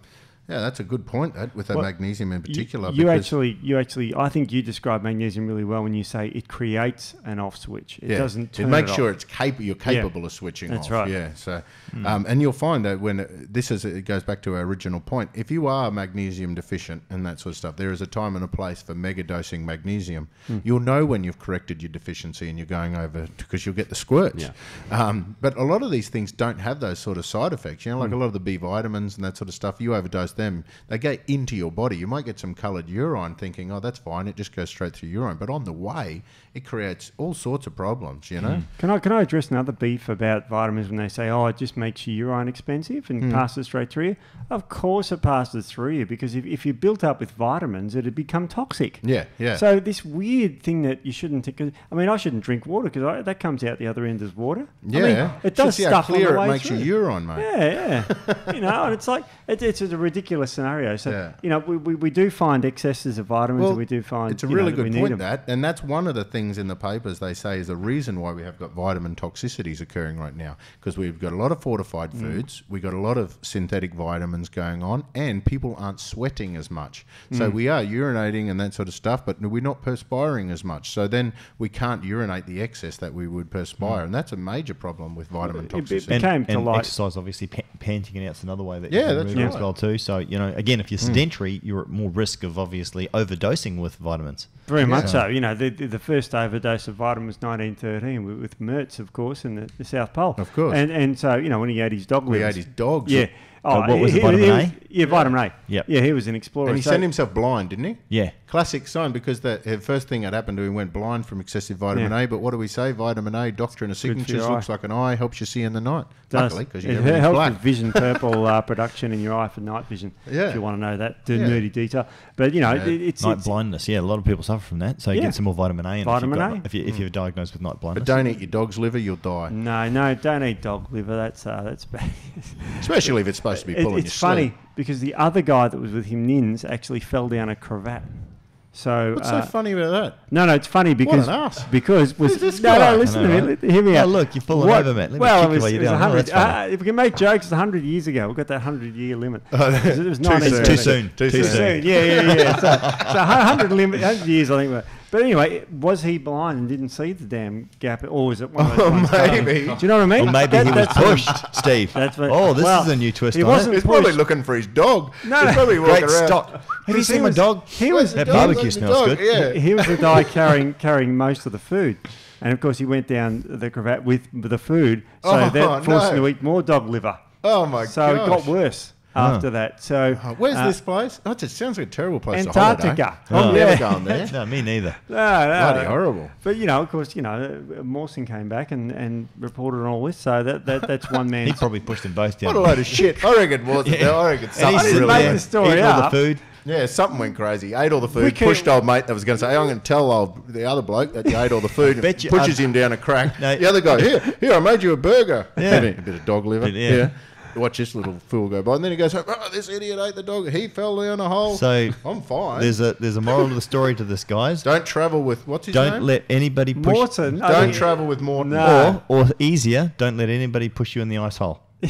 yeah, that's a good point. That with the Well, magnesium in particular. You, because- actually, you actually, I think you describe magnesium really well when you say it creates an off switch. It yeah, doesn't. Turn it makes it sure off. it's capable. You're capable of switching That's off. right. Yeah. So, um, and you'll find that when it, this is, it goes back to our original point. If you are magnesium deficient and that sort of stuff, there is a time and a place for mega dosing magnesium. Hmm. You'll know when you've corrected your deficiency and you're going over because you'll get the squirts. Yeah. Um, but a lot of these things don't have those sort of side effects. You know, like Hmm. a lot of the B vitamins and that sort of stuff. You overdose them, they go into your body. You might get some coloured urine, thinking, "Oh, that's fine. It just goes straight through urine." But on the way, it creates all sorts of problems. You know. Can I can I address another beef about vitamins when they say, "Oh, it just makes your urine expensive and hmm. passes straight through you"? Of course, it passes through you because if, if you're built up with vitamins, it'd become toxic. Yeah, yeah. So this weird thing that you shouldn't. Take, I mean, I shouldn't drink water because that comes out the other end as water. I yeah, mean, it does stuff clear on the way it makes through. your urine, mate. Yeah, yeah. you know, and it's like it, it's a ridiculous scenario. So Yeah. you know, we, we, we do find excesses of vitamins, and we do find it's a you know, really that good point that, and that's one of the things in the papers they say is the reason why we have got vitamin toxicities occurring right now because we've got a lot of fortified Mm. foods, we've got a lot of synthetic vitamins going on, and people aren't sweating as much. So Mm. we are urinating and that sort of stuff, but we're not perspiring as much. So then we can't urinate the excess that we would perspire, and that's a major problem with vitamin Mm. It- it toxicity. be- became to and light- exercise, obviously, pa- panting out's another way that Yeah, you can that's remove it as well too. So you know, again, if you're hmm. sedentary, you're at more risk of obviously overdosing with vitamins. Very much so. You know, the, the first overdose of vitamin was 1913 with, Mertz, of course, in the, the South Pole. Of course. And and so you know when he ate his dog we livers. ate his dogs. Yeah. Oh, Uh, what was he- it, vitamin he A? was- yeah, vitamin A. Yep. Yeah, he was an explorer. And he So- sent himself blind, didn't he? Yeah, Classic sign because the the first thing that happened to him went blind from excessive vitamin Yeah. A. But what do we say? Vitamin A, doctrine of for your signatures, eye. looks like an eye, helps you see in the night. does. Luckily, because it you helps everything's black. with vision purple uh, production in your eye for night vision. Yeah. If you want to know that, the Yeah. nerdy detail. But you know, Yeah. it, it's, night it's blindness. Yeah, a lot of people suffer from that. So you Yeah. get some more vitamin A. And Vitamin if, A. you've got, if, you, if you're diagnosed with night blindness, But don't eat your dog's liver, you'll die. no, no, don't eat dog liver. That's uh, that's bad. Especially if it's supposed to be It- pulling it's your funny sleep. because the other guy that was with him, Ninnis, actually fell down a cravat. So What's uh, so funny about that? No, no, it's funny because an ass. because was Who's this no, guy? no, listen know, to me. right? let- Hear me Oh, out. look, you're falling What- over, mate. Let me well, kick it was, you while it you're was down. 100, that's uh, if we can make jokes, it's hundred years ago. We've got that hundred year limit. Oh, it was, too 1930. Too soon. Too Too soon. soon. Yeah, yeah, yeah. So, so hundred limit, hundred years, I think. But, but anyway, was he blind and didn't see the damn gap, or was it one of those Oh, ones maybe. coming? Do you know what I mean? Or maybe That- he was that's- pushed, Steve. That's what- oh, this well, is a new twist he on wasn't it. He's probably looking for his dog. No, He's probably walking Great around. stop. Have you He seen my was- dog? He was That Dog, barbecue where's smells dog? good. Yeah. he was the guy carrying carrying most of the food. And of course, he went down the cravat with the food, so Oh, that forced him no. to eat more dog liver. Oh my so gosh. it got worse after that. So Oh, where's uh, this place? Oh, it just sounds like a terrible place to Antarctica. holiday. I'm Oh. never Yeah. going there. No, me neither. No, no, Bloody no. horrible. But you know, of course, you know, uh, Mawson came back and, and reported on all this. So that, that that's one man. He man's. probably pushed them both down. What down. a load of shit. I reckon it wasn't. Yeah. I reckon something he's didn't really make there, the story eating all the up. food. Yeah, something went crazy. Ate all the food. can- Pushed old mate that was going to say, "I'm going to tell old the other bloke that you ate all the food." bet you- pushes I- him down a crack. No. the other guy, here, here, I made you a burger. Yeah. a bit of dog liver. But, yeah. Watch this little fool go by, and then he goes, "Oh, this idiot ate the dog. He fell down a hole." So I'm fine. there's a there's a moral to the story to this, guys. Don't travel with what's his Don't name? let anybody push. Morton. I Don't think- travel with Morton. No. Or, or easier, don't let anybody push you in the ice hole.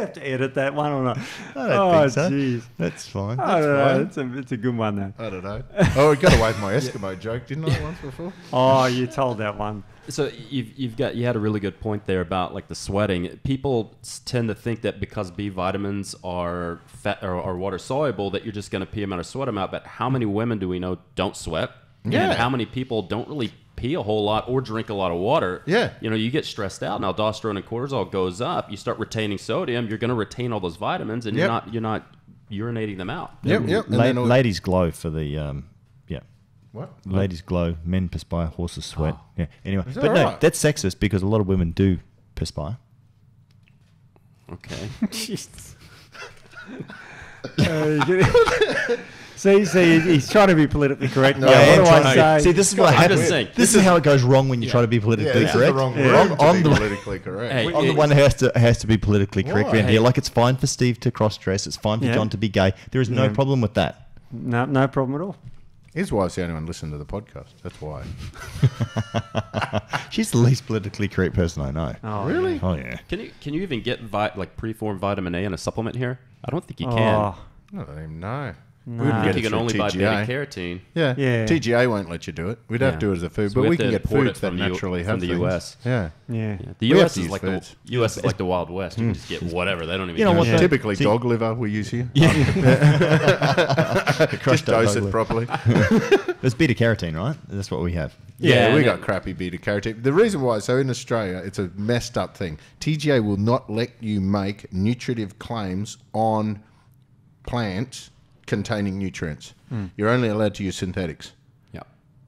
Do we have to edit that one or not? I don't oh, think so. jeez. That's fine. I don't know. It's a, it's a good one, though. I don't know. Oh, I got away with my Eskimo joke, didn't I, once before? Oh, you told that one. So you've, you've got you had a really good point there about like the sweating. People tend to think that because B vitamins are fat or, or water soluble that you're just going to pee them out or sweat them out. But how many women do we know don't sweat? Yeah. And how many people don't really pee a whole lot or drink a lot of water? Yeah. You know, you get stressed out. Now aldosterone and cortisol goes up. You start retaining sodium. You're going to retain all those vitamins, and Yep. you're not you're not urinating them out. Yep, yep. La- then ladies glow for the um, yeah. What? Ladies glow, men perspire, horses sweat. Yeah. Anyway, Is that but no, that's sexist because a lot of women do perspire. Okay. Jesus. Uh, you get- see, see, he's trying to be politically correct. No, now. I am what do I say? See, this is what I'm happens. just saying. This is how it goes wrong when you try to be politically Yeah, this is correct. the wrong Yeah. room I'm, I'm the, politically correct. Hey, I'm the one who has to has to be politically correct around Hey. here. Like it's fine for Steve to cross dress. It's fine for Yeah. John to be gay. There is no Yeah. problem with that. no, no problem at all. His wife's the only one listening to the podcast. That's why. She's the least politically correct person I know. Oh, really? Oh yeah. Can you can you even get vi- like preformed vitamin A in a supplement here? I don't think you can. Oh, I don't even know. No. We I wouldn't think get you can only through buy TGA. beta carotene. Yeah. Yeah. TGA won't let you do it. We'd have Yeah. to do it as a food, So but we we can get foods that from the U- naturally from have the things. US. Yeah. yeah. Yeah. The We U.S. to is like foods. the U.S. is like the mm. Wild West. You can just get mm. whatever. They don't even. You know what a the- shit. Typically, See- dog liver we use here. Crushed just dose it properly. There's beta carotene, right? That's what we have. Yeah, Yeah, we got it- crappy beta carotene. The reason why, so in Australia, it's a messed up thing. TGA will not let you make nutritive claims on plants containing nutrients. Hmm. You're only allowed to use synthetics, Yeah.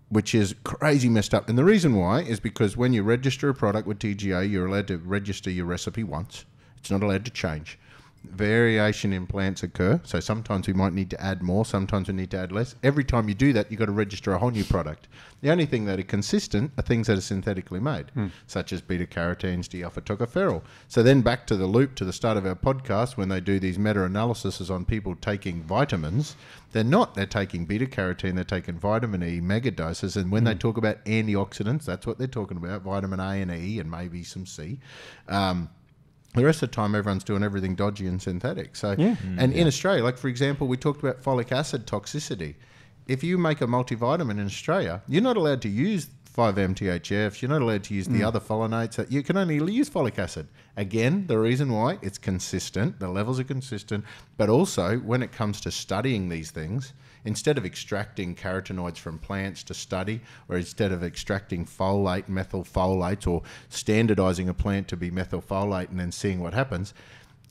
which is crazy messed up. And the reason why is because when you register a product with TGA, you're allowed to register your recipe once. It's not allowed to change. Variation in plants occur, so sometimes we might need to add more, sometimes we need to add less. Every time you do that, you've got to register a whole new product. The only thing that are consistent are things that are synthetically made, such as beta carotenes, D alpha tocopherol. So then back to the loop to the start of our podcast, when they do these meta analyses on people taking vitamins, they're not. They're taking beta carotene, they're taking vitamin E mega doses, and when they talk about antioxidants, that's what they're talking about vitamin A and E, and maybe some C. Um, the rest of the time, everyone's doing everything dodgy and synthetic. So, Yeah. and mm, in Australia, like for example, we talked about folic acid toxicity. If you make a multivitamin in Australia, you're not allowed to use 5-MTHFs. You're not allowed to use the mm. other folinates. You can only use folic acid. Again, the reason why it's consistent, the levels are consistent, but also when it comes to studying these things, instead of extracting carotenoids from plants to study, or instead of extracting folate, methylfolates, or standardizing a plant to be methylfolate and then seeing what happens,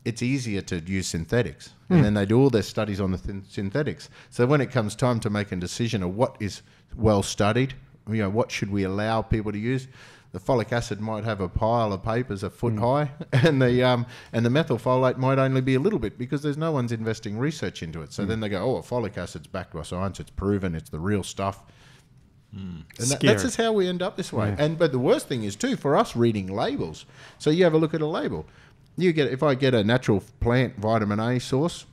it's easier to use synthetics. And hmm. then they do all their studies on the thin- synthetics. So when it comes time to make a decision of what is well studied, you know, what should we allow people to use? The folic acid might have a pile of papers a foot high, and the um, and the methylfolate might only be a little bit because there's no one's investing research into it. So then they go, oh, folic acid's backed by science; it's proven, it's the real stuff. And that, that's just how we end up this way. Yeah. And but the worst thing is too for us reading labels. So you have a look at a label. You get if I get a natural plant vitamin A source,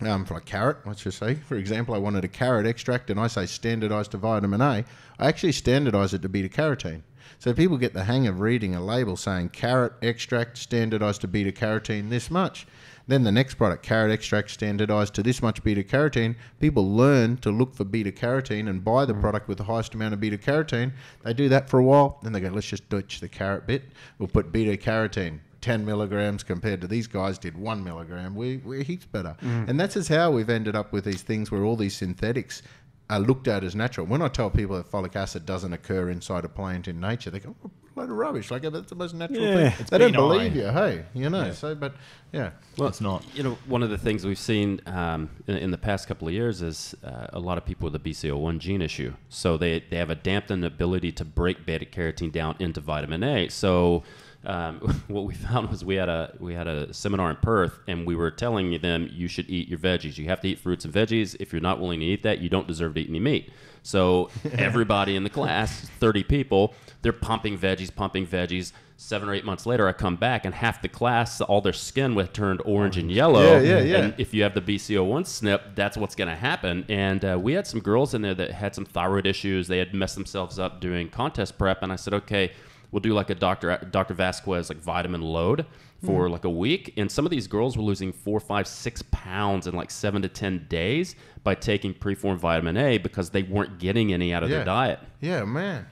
um, for a carrot, let's just say, for example, I wanted a carrot extract, and I say standardized to vitamin A. I actually standardize it to beta carotene. So people get the hang of reading a label saying carrot extract standardized to beta carotene this much. Then the next product, carrot extract standardized to this much beta carotene. People learn to look for beta carotene and buy the mm. product with the highest amount of beta carotene. They do that for a while, then they go, let's just ditch the carrot bit. We'll put beta carotene. 10 milligrams compared to these guys did 1 milligram. We, we're heaps better. Mm. And that's just how we've ended up with these things where all these synthetics are looked at as natural. When I tell people that folic acid doesn't occur inside a plant in nature, they go, oh, load of rubbish. Like, that's the most natural Yeah. thing. They don't believe you, hey, you know. So, but yeah. Well, It's not. You know, one of the things we've seen um, in, in the past couple of years is uh, a lot of people with a BCO1 gene issue. So they, they have a dampened ability to break beta carotene down into vitamin A. So um, what we found was we had a we had a seminar in Perth, and we were telling them you should eat your veggies. You have to eat fruits and veggies. If you're not willing to eat that, you don't deserve to eat any meat. So everybody in the class, 30 people, they're pumping veggies, pumping veggies. Seven or eight months later, I come back and half the class, all their skin was turned orange and yellow. Yeah, yeah, yeah. And if you have the BCO1 SNP, that's what's going to happen. And uh, we had some girls in there that had some thyroid issues. They had messed themselves up doing contest prep. And I said, okay, we'll do like a Dr. Dr. Vasquez like vitamin load for Hmm. like a week. And some of these girls were losing four, five, six pounds in like seven to 10 days by taking preformed vitamin A because they weren't getting any out of Yeah. their diet. Yeah, man.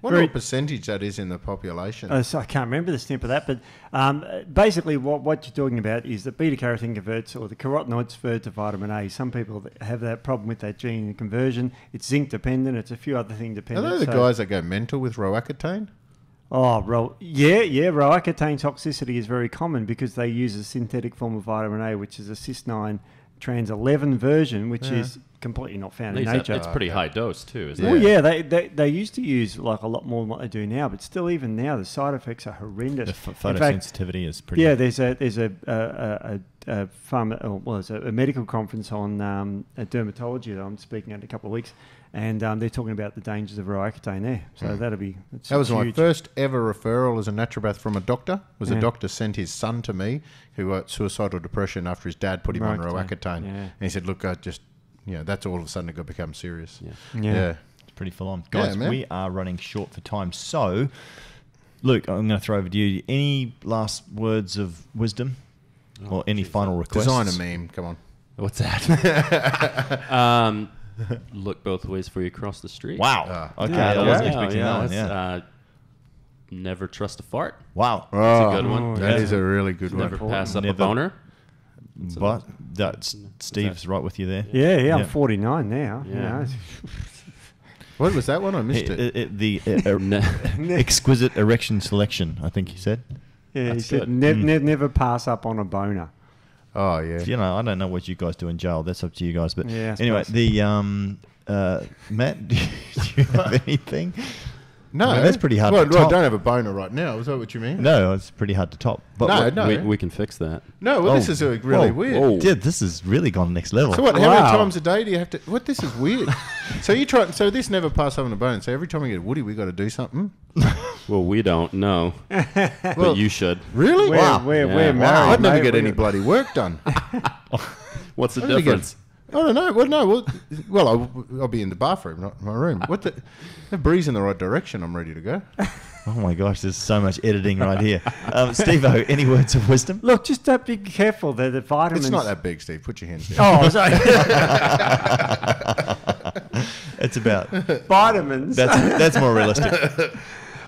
What Very- what percentage that is in the population? Uh, so I can't remember the SNP of that, but um, basically, what, what you're talking about is that beta carotene converts or the carotenoids convert to vitamin A. Some people that have that problem with that gene conversion. It's zinc dependent. It's a few other things dependent. Are dependent. they the so- guys that go mental with roaccutane? Oh, ro- yeah, yeah. Roaccutane toxicity is very common because they use a synthetic form of vitamin A, which is a cis9 trans 11 version, which Yeah. is completely not found in It's, nature. it's pretty high dose too, isn't Well, it? yeah, they, they they used to use like a lot more than what they do now, but still, even now, the side effects are horrendous. The f- In fact, photosensitivity is pretty. yeah, there's a there's a a, a, a, a pharma, oh, well, there's a, a medical conference on um, a dermatology that I'm speaking at in a couple of weeks, and um, they're talking about the dangers of roaccutane there. So that'll be it's That was my first ever referral as a naturopath from a doctor. Was a doctor sent his son to me who had suicidal depression after his dad put him on Roaccutane, roaccutane, yeah. and he said, "Look, I just, you know, that's all of a sudden it got become serious." Yeah. Yeah. It's pretty full on. Guys, man. we are running short for time. So, Luke, I'm going to throw over to you. Any last words of wisdom or any final requests? Design a meme. Come on. What's that? um, look both ways before you cross the street. Wow. Ah. okay, Yeah, I wasn't yeah, expecting that one. Yeah. Uh, never trust a fart. wow. Oh, good one. That Yeah. is a really good one. Never pass up Never- a boner. But that's Steve's right with you there. Yeah, yeah, I'm Yeah. 49 now. you Yeah. know. What was that one? I missed It- it. it- it- the uh, Ne- exquisite erection selection, I think he said. Yeah, he That's said good. ne- Mm. ne- never pass up on a boner. Oh yeah. You know, I don't know what you guys do in jail. That's up to you guys. But Yeah, anyway, the um, uh, Matt, do you have anything? No, I mean, that's pretty hard Well, to well, I don't have a boner right now. Is that what you mean? No, it's pretty hard to top. But No, no. we, we can fix that. No, well, this Oh, is uh, really whoa, weird. whoa. Yeah, this has really gone next level. So what? How many times a day do you have to? What? This is weird. so you try. So this never pass up on a bone. So every time we get Woody, we got to do something. Well, we don't know, Well, but you should. really? We're, Wow. we're, Yeah. we're Wow. married. I'd never mate. get any bloody work done. What's the I'd never get- difference? I don't know. Well, no. Well, well, I'll, I'll be in the bathroom, not my room. What the? The breeze in the right direction. I'm ready to go. oh my gosh, there's so much editing right here. Um, Steve any words of wisdom? Look, just uh, be careful that the vitamins. It's not that big, Steve. Put your hands down. Oh, sorry. It's about vitamins. that's that's more realistic.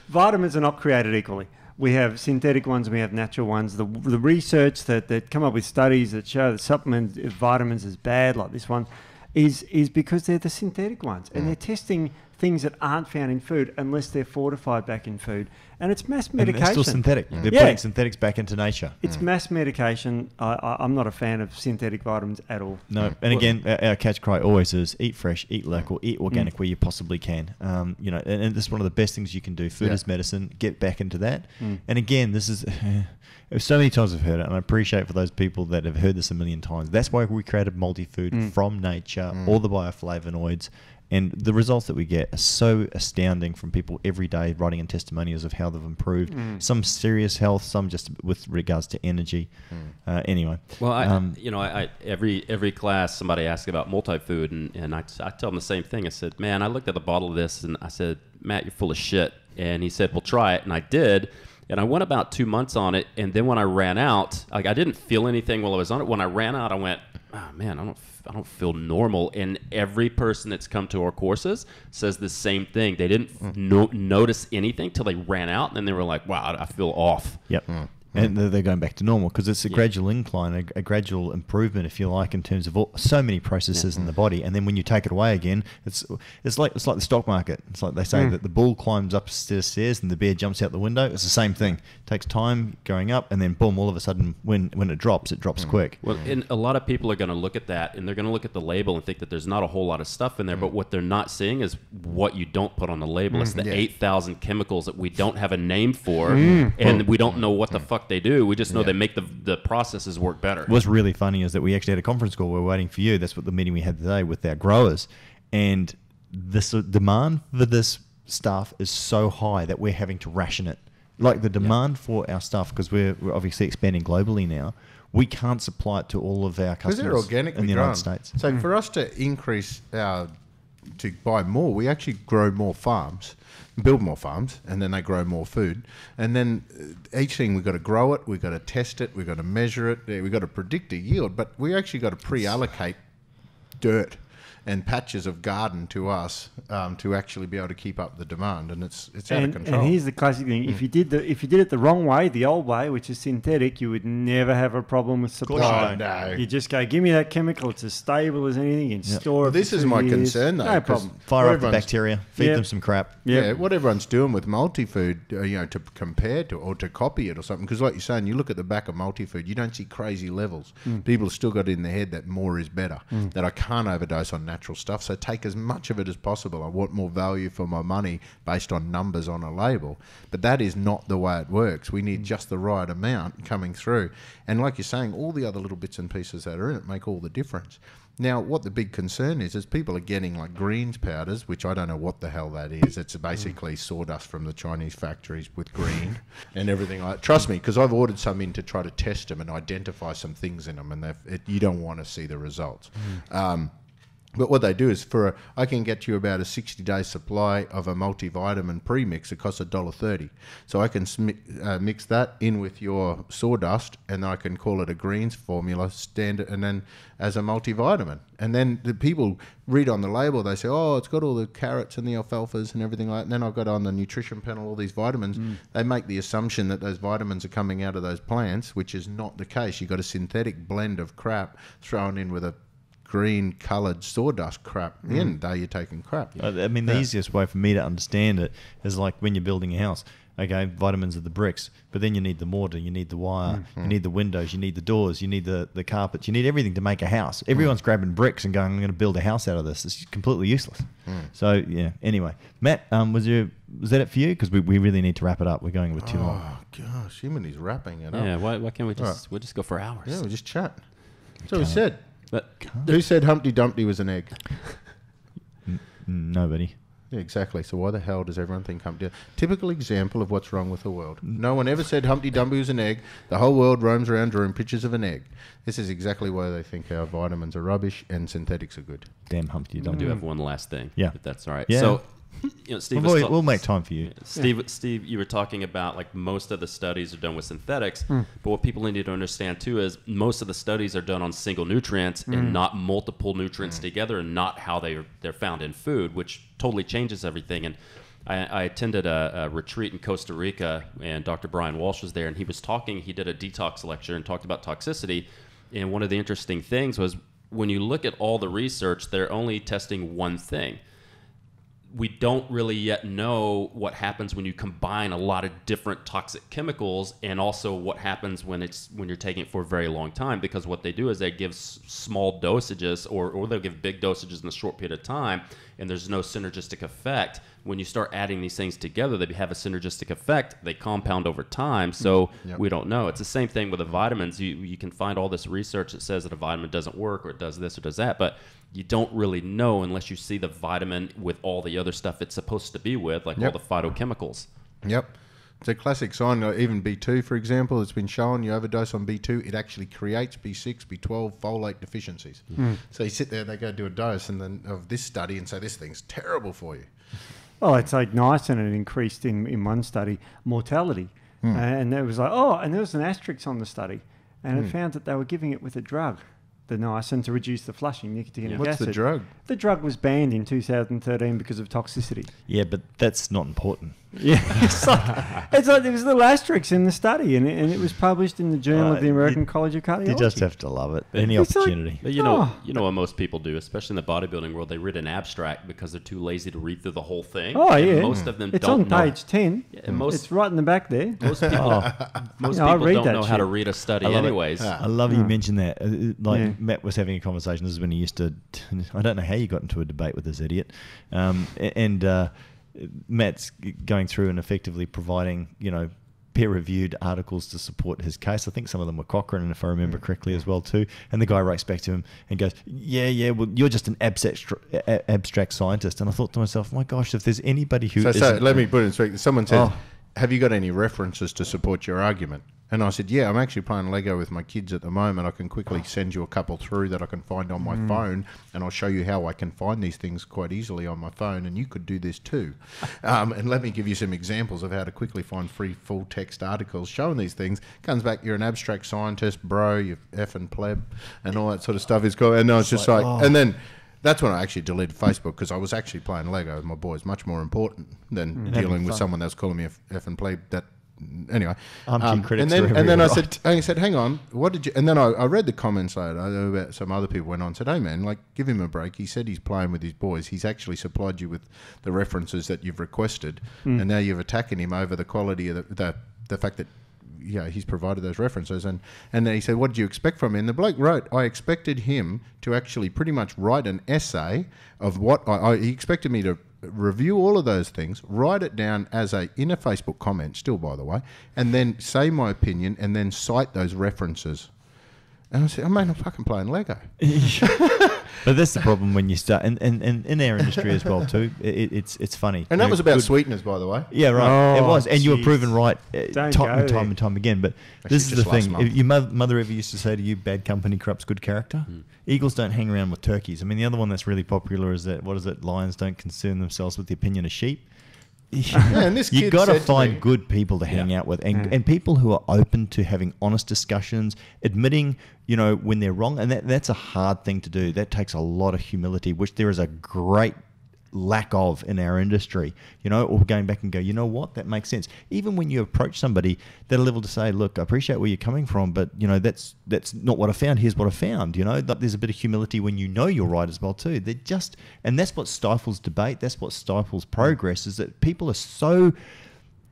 vitamins are not created equally. We have synthetic ones we have natural ones. The, the research that, that come up with studies that show that supplement vitamins is bad, like this one, is is because they're the synthetic ones, Mm. and they're testing things that aren't found in food unless they're fortified back in food, and it's mass And medication. they're still synthetic. They're Yeah. putting synthetics back into nature. It's mass medication. I, I, I'm not a fan of synthetic vitamins at all. No, and again, our, our catch cry always is eat fresh, eat local, eat organic Mm. where you possibly can. Um, you know, and, and this is one of the best things you can do. Food Yeah. is medicine. Get back into that. Mm. And again, this is so many times I've heard it, and I appreciate for those people that have heard this a million times. That's why we created multi-food Mm. from nature, Mm. all the bioflavonoids. And the results that we get are so astounding from people every day writing in testimonials of how they've improved. Mm. Some serious health, some just with regards to energy. Uh, anyway, Well, I, um, you know, I, I every every class somebody asks about multi-food, and, and I, I tell them the same thing. I said, "Man, I looked at the bottle of this, and I said, Matt, you're full of shit." And he said, "Well, try it," and I did. And I went about two months on it, and then when I ran out, like I didn't feel anything while I was on it. When I ran out, I went, "Oh man, I don't, f- I don't feel normal." And every person that's come to our courses says the same thing. They didn't mm. no- notice anything till they ran out, and then they were like, "Wow, I I feel off." yep. Mm. And they're, they're going back to normal because it's a gradual incline, a, a gradual improvement, if you like, in terms of all, so many processes in the body. And then when you take it away again, it's it's like it's like the stock market. It's like they say mm. that the bull climbs up the stairs and the bear jumps out the window. It's the same thing. It takes time going up, and then boom, all of a sudden, when when it drops, it drops mm. quick. Well, and a lot of people are going to look at that and they're going to look at the label and think that there's not a whole lot of stuff in there. But mm. what they're not seeing is what you don't put on the label. It's the yeah. 8,000 chemicals that we don't have a name for and we don't know what the fuck they do. We just know they make the, the processes work better. What's really funny is that we actually had a conference call. We are waiting for you. That's what the meeting we had today with our growers, and this uh, demand for this stuff is so high that we're having to ration it. Like the demand for our stuff, because we're, we're obviously expanding globally now. We can't supply it to all of our customers they're organically in the grown. United States. So for us to increase our to buy more, we actually grow more farms, build more farms, and then they grow more food. And then uh, each thing we've got to grow it, we've got to test it, we've got to measure it, we've got to predict a yield, but we actually got to pre-allocate dirt and patches of garden to us um, to actually be able to keep up the demand, and it's it's out of control. and here's the classic thing: if you did the if you did it the wrong way, the old way, which is synthetic, you would never have a problem with course you supply. don't. No. You just go, give me that chemical; it's as stable as anything. You Yeah. store. Well, this is my years. concern, though, No 'cause- problem. Fire up the bacteria, feed Yeah. them some crap. Yeah. Yeah, what everyone's doing with multi-food, uh, you know, to compare to or to copy it or something. Because like you're saying, you look at the back of multi-food, you don't see crazy levels. People have still got it in their head that more is better. That I can't overdose on natural stuff. So take as much of it as possible. I want more value for my money based on numbers on a label. But that is not the way it works. We need mm. just the right amount coming through. And like you're saying, all the other little bits and pieces that are in it make all the difference. Now, what the big concern is, is people are getting like greens powders, which I don't know what the hell that is. It's basically mm. sawdust from the Chinese factories with green and everything like. Trust me, because I've ordered some in to try to test them and identify some things in them, and it, you don't want to see the results. Mm. Um, but what they do is for a, I can get you about a 60 day supply of a multivitamin premix. It costs a dollar thirty. So I can smi- uh, mix that in with your sawdust, and I can call it a greens formula standard, and then as a multivitamin. And then the people read on the label, they say, "Oh, it's got all the carrots and the alfalfas and everything like." that. And then I've got on the nutrition panel all these vitamins. They make the assumption that those vitamins are coming out of those plants, which is not the case. You've got a synthetic blend of crap thrown in with a green coloured sawdust crap. At the end of the day, you're taking crap. I mean, the Yeah. easiest way for me to understand it is like when you're building a house. Okay, vitamins are the bricks, but then you need the mortar, you need the wire, mm, you mm. need the windows, you need the doors, you need the, the carpets, you need everything to make a house. Everyone's mm. grabbing bricks and going, "I'm going to build a house out of this." It's completely useless. So yeah. Anyway, Matt, um, was there was that it for you? Because we, we really need to wrap it up. We're going with too long. Oh gosh, him and he's wrapping it up. yeah, why, why can't we just Right. we'll just go for hours? Yeah, we just chat. So we said. But Who said Humpty Dumpty was an egg? Nobody. Yeah, exactly. So why the hell does everyone think Humpty? Typical example of what's wrong with the world. No one ever said Humpty Dumpty was an egg. The whole world roams around drawing pictures of an egg. This is exactly why they think our vitamins are rubbish and synthetics are good. Damn Humpty I Dumpty. do have one last thing. Yeah. If that's all right. Yeah. So, you know, Steve, We'll, was we'll, make time for you. Steve, Steve, you were talking about like most of the studies are done with synthetics, Hmm. but what people need to understand too is most of the studies are done on single nutrients Hmm. and not multiple nutrients together, and not how they are, they're found in food, which totally changes everything. And I, I attended a, a retreat in Costa Rica, and Dr. Bryan Walsh was there, and he was talking. He did a detox lecture and talked about toxicity. And one of the interesting things was when you look at all the research, they're only testing one thing we don't really yet know what happens when you combine a lot of different toxic chemicals and also what happens when it's when you're taking it for a very long time because what they do is they give s- small dosages or, or they'll give big dosages in a short period of time and there's no synergistic effect. When you start adding these things together they have a synergistic effect they compound over time so mm, Yep. we don't know. It's the same thing with the vitamins. You, you can find all this research that says that a vitamin doesn't work or it does this or does that but you don't really know unless you see the vitamin with all the other stuff it's supposed to be with, like Yep. all the phytochemicals. Yep. It's a classic sign. uh, Even B2, for example, it's been shown you overdose on B2, it actually creates B6, B12, folate deficiencies. So you sit there, they go do a dose and then of this study and say this thing's terrible for you. Well, it's like nice, and it increased in, in one study mortality, Hmm. and it was like oh, and there was an asterisk on the study, and it found that they were giving it with a drug, the niacin, to reduce the flushing nicotinic What's acid. the drug? The drug was banned in 2013 because of toxicity. Yeah, but that's not important. Yeah, it's like, it's like there was little asterisks in the study, and it, and it was published in the Journal Uh, of the American you- College of Cardiology. You just have to love it. Any It's like- opportunity. But you know, Oh. you know what most people do, especially in the bodybuilding world, they read an abstract because they're too lazy to read through the whole thing. Oh and yeah, most of them It's don't on know. page ten. Yeah, and most it's right in the back there. most people, Oh, most Yeah, I people read don't that know how to shit. read a study, I love it. anyways. I love you Yeah. mentioned that. Uh, uh, Like Yeah. Matt was having a conversation. This is when he used to. I don't know how you got into a debate with this idiot, um, a- and uh, Matt's going through and effectively providing, you know, peer-reviewed articles to support his case. I think some of them were Cochrane, if I remember mm. correctly, as well too. And the guy writes back to him and goes, "Yeah, yeah, well, you're just an abstract abstract scientist." And I thought to myself, "My gosh, if there's anybody who So, so let me put it in straight. Someone said, Oh. "Have you got any references to support your argument?" And I said, "Yeah, I'm actually playing Lego with my kids at the moment. I can quickly send you a couple through that I can find on my phone, and I'll show you how I can find these things quite easily on my phone, and you could do this too. Um, and let me give you some examples of how to quickly find free full text articles showing these things. Comes back, you're an abstract scientist, bro. You f and pleb, and all that sort of stuff is cool. And I was just like, oh. and then." That's when I actually deleted Facebook because I was actually playing Lego with my boys, much more important than dealing with someone that's calling me f- F and play. That anyway. Armchair um, critics and then, and then I said, I said, hang on, what did you? And then I, I read the comments later about some other people went on and said, hey man, like give him a break. He said he's playing with his boys. He's actually supplied you with the references that you've requested, and now you're attacking him over the quality of the the, the fact that yeah, he's provided those references. And, and then he said, What did you expect from him? And the bloke wrote, I expected him to actually pretty much write an essay of what I, I he expected me to review all of those things, write it down as a in a Facebook comment, still by the way, and then say my opinion and then cite those references. And I said, I mean, I'm fucking playing Lego. But that's the problem when you start, and, and, and in our industry as well too. It, it's it's funny. And that You know, was about good- sweeteners, by the way. Yeah, right. it Oh, was, and you were proven right uh, Don't time and time there. and time again. But Actually, this is the thing: month. If your mother, mother ever used to say to you, "Bad company corrupts good character." Hmm. Eagles don't hang around with turkeys. I mean, the other one that's really popular is that what is it? Lions don't concern themselves with the opinion of sheep. and this you kid got to find me- good people to hang Yeah. out with, and, Yeah. and people who are open to having honest discussions, admitting you know when they're wrong, and that that's a hard thing to do. That takes a lot of humility, which there is a great lack of in our industry. You know, or going back and go, you know what, that makes sense. Even when you approach somebody, they're level to say, look, I appreciate where you're coming from, but you know that's that's not what I found. Here's what I found. You know, that there's a bit of humility when you know you're right as well too. They're just, and that's what stifles debate. That's what stifles progress. Is that people are so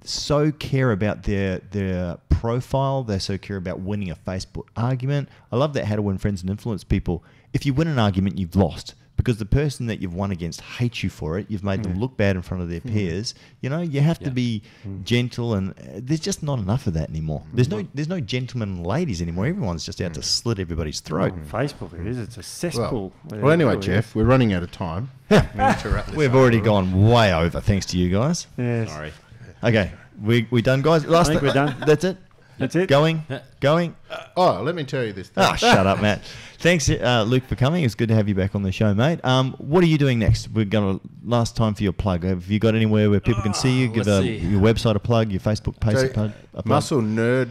so care about their their profile. They so care about winning a Facebook argument. I love that how to win friends and influence people. If you win an argument, you've lost because the person that you've won against hates you for it. You've made them mm. look bad in front of their mm. peers. You know, you have to Yeah. be mm. gentle, and uh, there's just not enough of that anymore. There's no there's no gentlemen and ladies anymore. Everyone's just out to slit everybody's throat. On Facebook, it is. It's a cesspool. well, anyway, really Jeff, we're running out of time. We need to wrap this We've already gone way over, thanks to you guys. Yes. Sorry. Okay, we we done, guys. Last think we're done. That's it. That's it. Going, going. Oh, let me tell you this. Thing. Ah, shut up, Matt. Thanks, uh, Luke, for coming. It's good to have you back on the show, mate. Um, what are you doing next? We're going to last time for your plug. Have you got anywhere where people can see you? Give a, see. your website a plug, your Facebook page So, a plug. Muscle nerd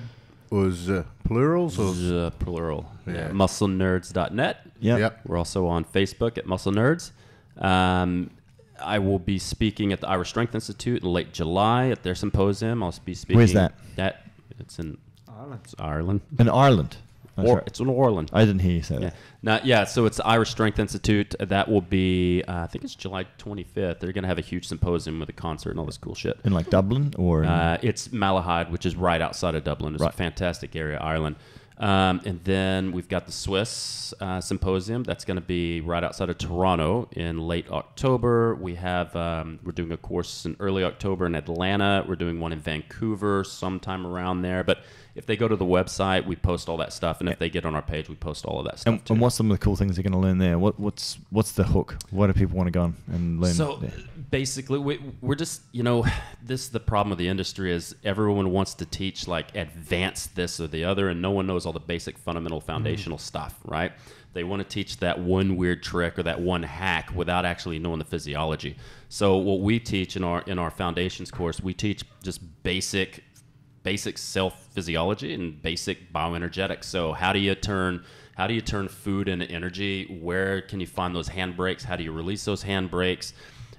was uh, plurals or Uh, plural. Yeah. Yeah. MuscleNerds.net. Yep. Yep. We're also on Facebook at Muscle Nerds. Um, I will be speaking at the Irish Strength Institute in late July at their symposium. I'll be speaking. Where's that? That it's in Ireland. it's Ireland. In Ireland. That's Or. It's in Orland. I didn't hear you say Yeah. that. Now, yeah, so it's the Irish Strength Institute. That will be, uh, I think it's July 25th. They're going to have a huge symposium with a concert and all this cool shit. In like Dublin or in, Uh, it's Malahide, which is right outside of Dublin. It's Right. a fantastic area, Ireland. Um, and then we've got the Swiss uh, Symposium. That's going to be right outside of Toronto in late October. We have um, we're doing a course in early October in Atlanta. We're doing one in Vancouver sometime around there. But if they go to the website, we post all that stuff, and if they get on our page, we post all of that stuff. and, too. and what's some of the cool things they're going to learn there? What, what's what's the hook? Why do people want to go on and learn? So there? Basically, we, we're just you know, this the problem of the industry is everyone wants to teach like advanced this or the other, and no one knows all the basic fundamental mm-hmm. foundational stuff, right? They want to teach that one weird trick or that one hack without actually knowing the physiology. So what we teach in our in our foundations course, we teach just basic basic self physiology and basic bioenergetics. So how do you turn how do you turn food into energy? Where can you find those handbrakes? How do you release those handbrakes?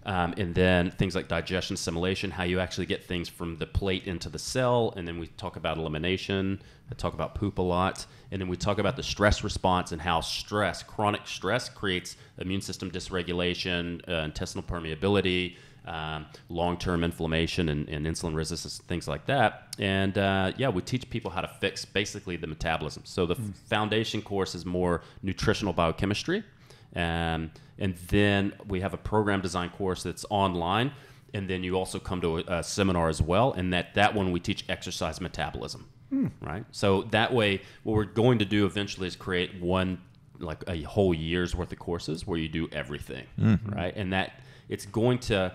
Um, and then things like digestion assimilation, how you actually get things from the plate into the cell. And then we talk about elimination. I talk about poop a lot. And then we talk about the stress response and how stress, chronic stress, creates immune system dysregulation, uh, intestinal permeability, um, long-term inflammation and, and, insulin resistance, things like that. And uh, yeah, we teach people how to fix basically the metabolism. So the mm. foundation course is more nutritional biochemistry. Um, and then we have a program design course that's online. And then you also come to a, a seminar as well. And that, that one we teach exercise metabolism. Mm. Right. So that way, what we're going to do eventually is create one, like a whole year's worth of courses where you do everything. Mm-hmm. Right. And that it's going to,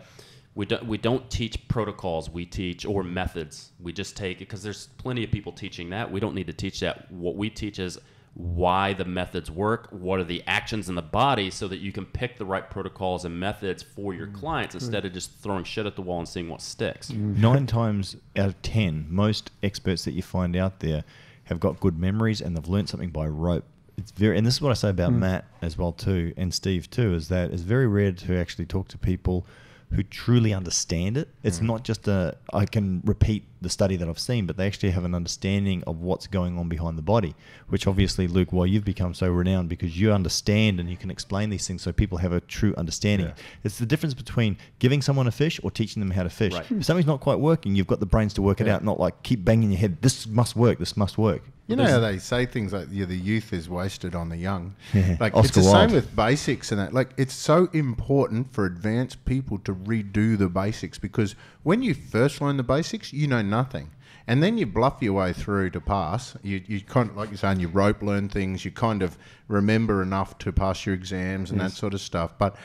we don't, we don't teach protocols we teach or methods we just take it because there's plenty of people teaching that we don't need to teach that what we teach is why the methods work, what are the actions in the body, so that you can pick the right protocols and methods for your mm. clients instead of just throwing shit at the wall and seeing what sticks. Mm. Nine times out of ten, most experts that you find out there have got good memories and they've learned something by rote. It's very, and this is what I say about mm. Matt as well too, and Steve too, is that it's very rare to actually talk to people who truly understand it. It's mm. not just a I can repeat the study that I've seen, but they actually have an understanding of what's going on behind the body. Which obviously, Luke, why you've become so renowned because you understand and you can explain these things so people have a true understanding. Yeah. It's the difference between giving someone a fish or teaching them how to fish. Right. If something's not quite working, you've got the brains to work yeah. it out, not like keep banging your head. This must work. This must work. You know how they say things like yeah, the youth is wasted on the young. Like Oscar it's the Wilde. same with basics and that. Like it's so important for advanced people to redo the basics because when you first learn the basics, you know nothing. And then you bluff your way through to pass. You, you kind of, like you're saying, you rope learn things. You kind of remember enough to pass your exams and yes. that sort of stuff. But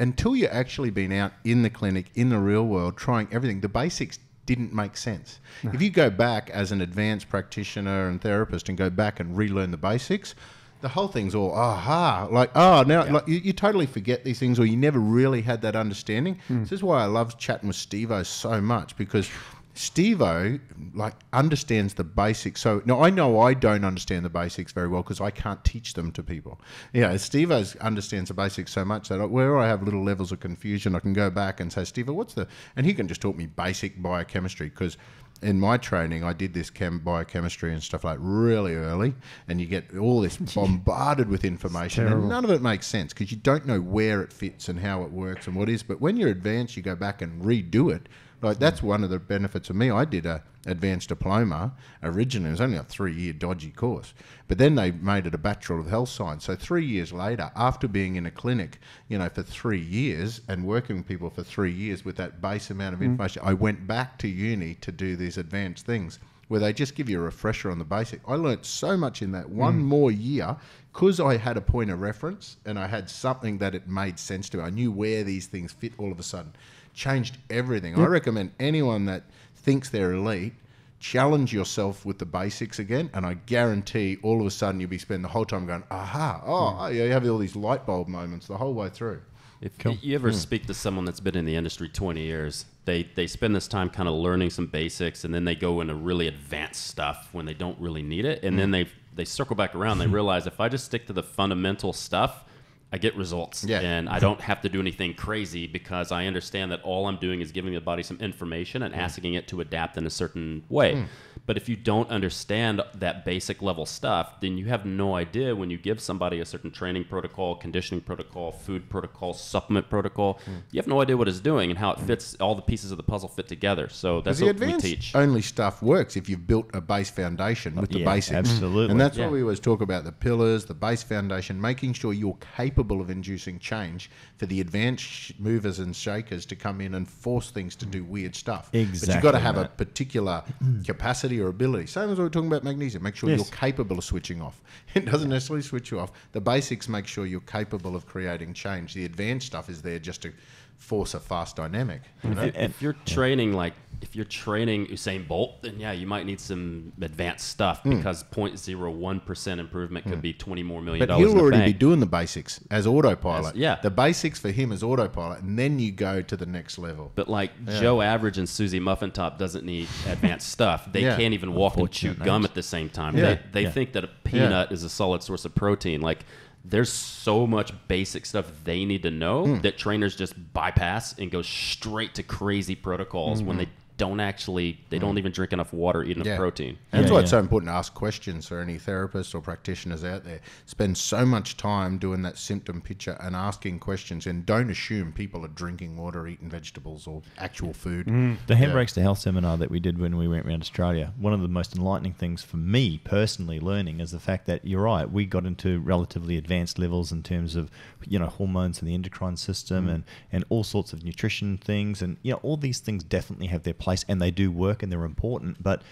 until you're actually been out in the clinic, in the real world, trying everything, the basics didn't make sense. No. If you go back as an advanced practitioner and therapist and go back and relearn the basics, the whole thing's all aha like oh now yeah. like you, you, totally forget these things or you never really had that understanding mm. this is why i love chatting with steve so much because Stevo like understands the basics. So now I know I don't understand the basics very well because I can't teach them to people. Yeah, Stevo understands the basics so much that where I have little levels of confusion, I can go back and say, Stevo, what's the? And he can just talk me basic biochemistry because in my training, I did this chem biochemistry and stuff like really early, and you get all this bombarded with information, and none of it makes sense because you don't know where it fits and how it works and what is. But when you're advanced, you go back and redo it like that's one of the benefits of me. I did a advanced diploma originally. It was only a three year dodgy course, but then they made it a bachelor of health science. So three years later, after being in a clinic, you know, for three years and working with people for three years with that base amount of mm. information, I went back to uni to do these advanced things where they just give you a refresher on the basic. I learnt so much in that one mm. more year because I had a point of reference and I had something that it made sense to. I knew where these things fit all of a sudden changed everything. Yep. I recommend anyone that thinks they're elite challenge yourself with the basics again, and I guarantee all of a sudden you'll be spending the whole time going, aha, oh, mm. you have all these light bulb moments the whole way through. If cool. you ever mm. speak to someone that's been in the industry 20 years, they, they spend this time kind of learning some basics and then they go into really advanced stuff when they don't really need it. And mm. then they, they circle back around. They realize if I just stick to the fundamental stuff, I get results. Yeah. And I don't have to do anything crazy because I understand that all I'm doing is giving the body some information and mm. asking it to adapt in a certain way. Mm. But if you don't understand that basic level stuff, then you have no idea when you give somebody a certain training protocol, conditioning protocol, food protocol, supplement protocol, mm. you have no idea what it's doing and how it fits, all the pieces of the puzzle fit together. So that's what we teach. Only stuff works if you've built a base foundation with yeah, the basics. Absolutely. And that's yeah. why we always talk about the pillars, the base foundation, making sure you're capable of inducing change for the advanced movers and shakers to come in and force things to do weird stuff. Exactly. But you've got to have a particular capacity capacity or ability. Same as we were talking about magnesium. Make sure yes. you're capable of switching off. It doesn't necessarily switch you off. The basics make sure you're capable of creating change. The advanced stuff is there just to force a fast dynamic. You know? if, if, you're training like if you're training Usain Bolt, then yeah, you might need some advanced stuff mm. because 0.01 percent improvement could mm. be 20 more million. But he'll already be doing the basics as autopilot. As, yeah, the basics for him is autopilot, and then you go to the next level. But like yeah. Joe Average and Susie Muffintop doesn't need advanced stuff. They yeah. can't even walk and chew gum at the same time. Yeah. They, they think that a peanut is a solid source of protein. Like there's so much basic stuff they need to know Hmm. that trainers just bypass and go straight to crazy protocols when they don't actually they don't mm. even drink enough water, eat enough. Yeah. protein. That's Yeah, why it's so important to ask questions for any therapists or practitioners out there. Spend so much time doing that symptom picture and asking questions, and don't assume people are drinking water, eating vegetables, or actual food. Mm. The Handbrakes to Health seminar that we did when we went around Australia, one of the most enlightening things for me personally learning is the fact that you're right, we got into relatively advanced levels in terms of, you know, hormones and the endocrine system mm. and, and all sorts of nutrition things. And, you know, all these things definitely have their place and they do work and they're important. But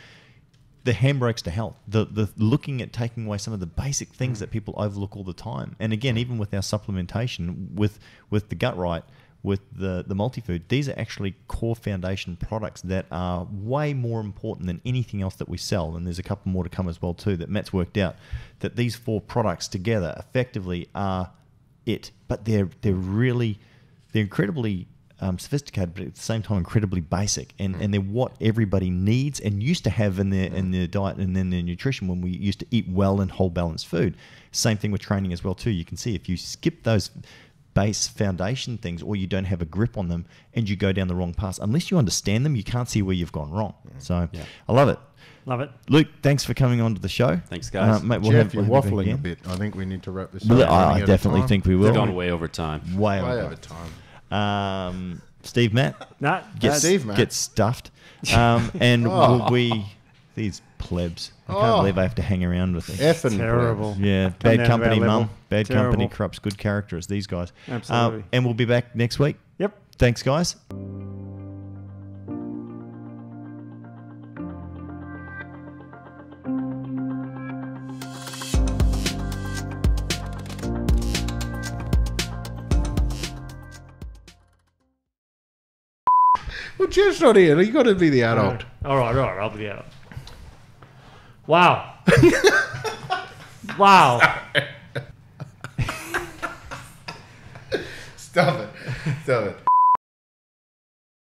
the handbrakes to health, the the looking at taking away some of the basic things mm. that people overlook all the time. And again, even with our supplementation, with with the gut right, with the the multifood, these are actually core foundation products that are way more important than anything else that we sell. And there's a couple more to come as well too that Matt's worked out that these four products together effectively are it. But they're they're really they're incredibly um, sophisticated, but at the same time incredibly basic, and, and they're what everybody needs and used to have in their in their diet and in their nutrition when we used to eat well and whole balanced food. Same thing with training as well too. You can see if you skip those base foundation things or you don't have a grip on them and you go down the wrong path, unless you understand them, you can't see where you've gone wrong. So Yeah. I love it. Love it. Luke, thanks for coming on to the show. Thanks, guys. Uh, mate, we'll Jeff, have- you're we'll have you back waffling a bit. I think we need to wrap this Well, up. I, I definitely think we will. We've will. gone way over time. Way Way over. over time. Um, Steve, Matt, No, get, Steve, Matt. get stuffed. Um, and Oh. will we, these plebs, I can't Oh. believe I have to hang around with them. Effing terrible. Yeah, down bad to company, our level. mum. Bad company Terrible. corrupts good character as these guys. Absolutely. Um, and we'll be back next week. Yep. Thanks, guys. Jeff's not here. You got to be the adult. All right, all right, I'll be the adult. Wow. wow. Stop it. Stop it.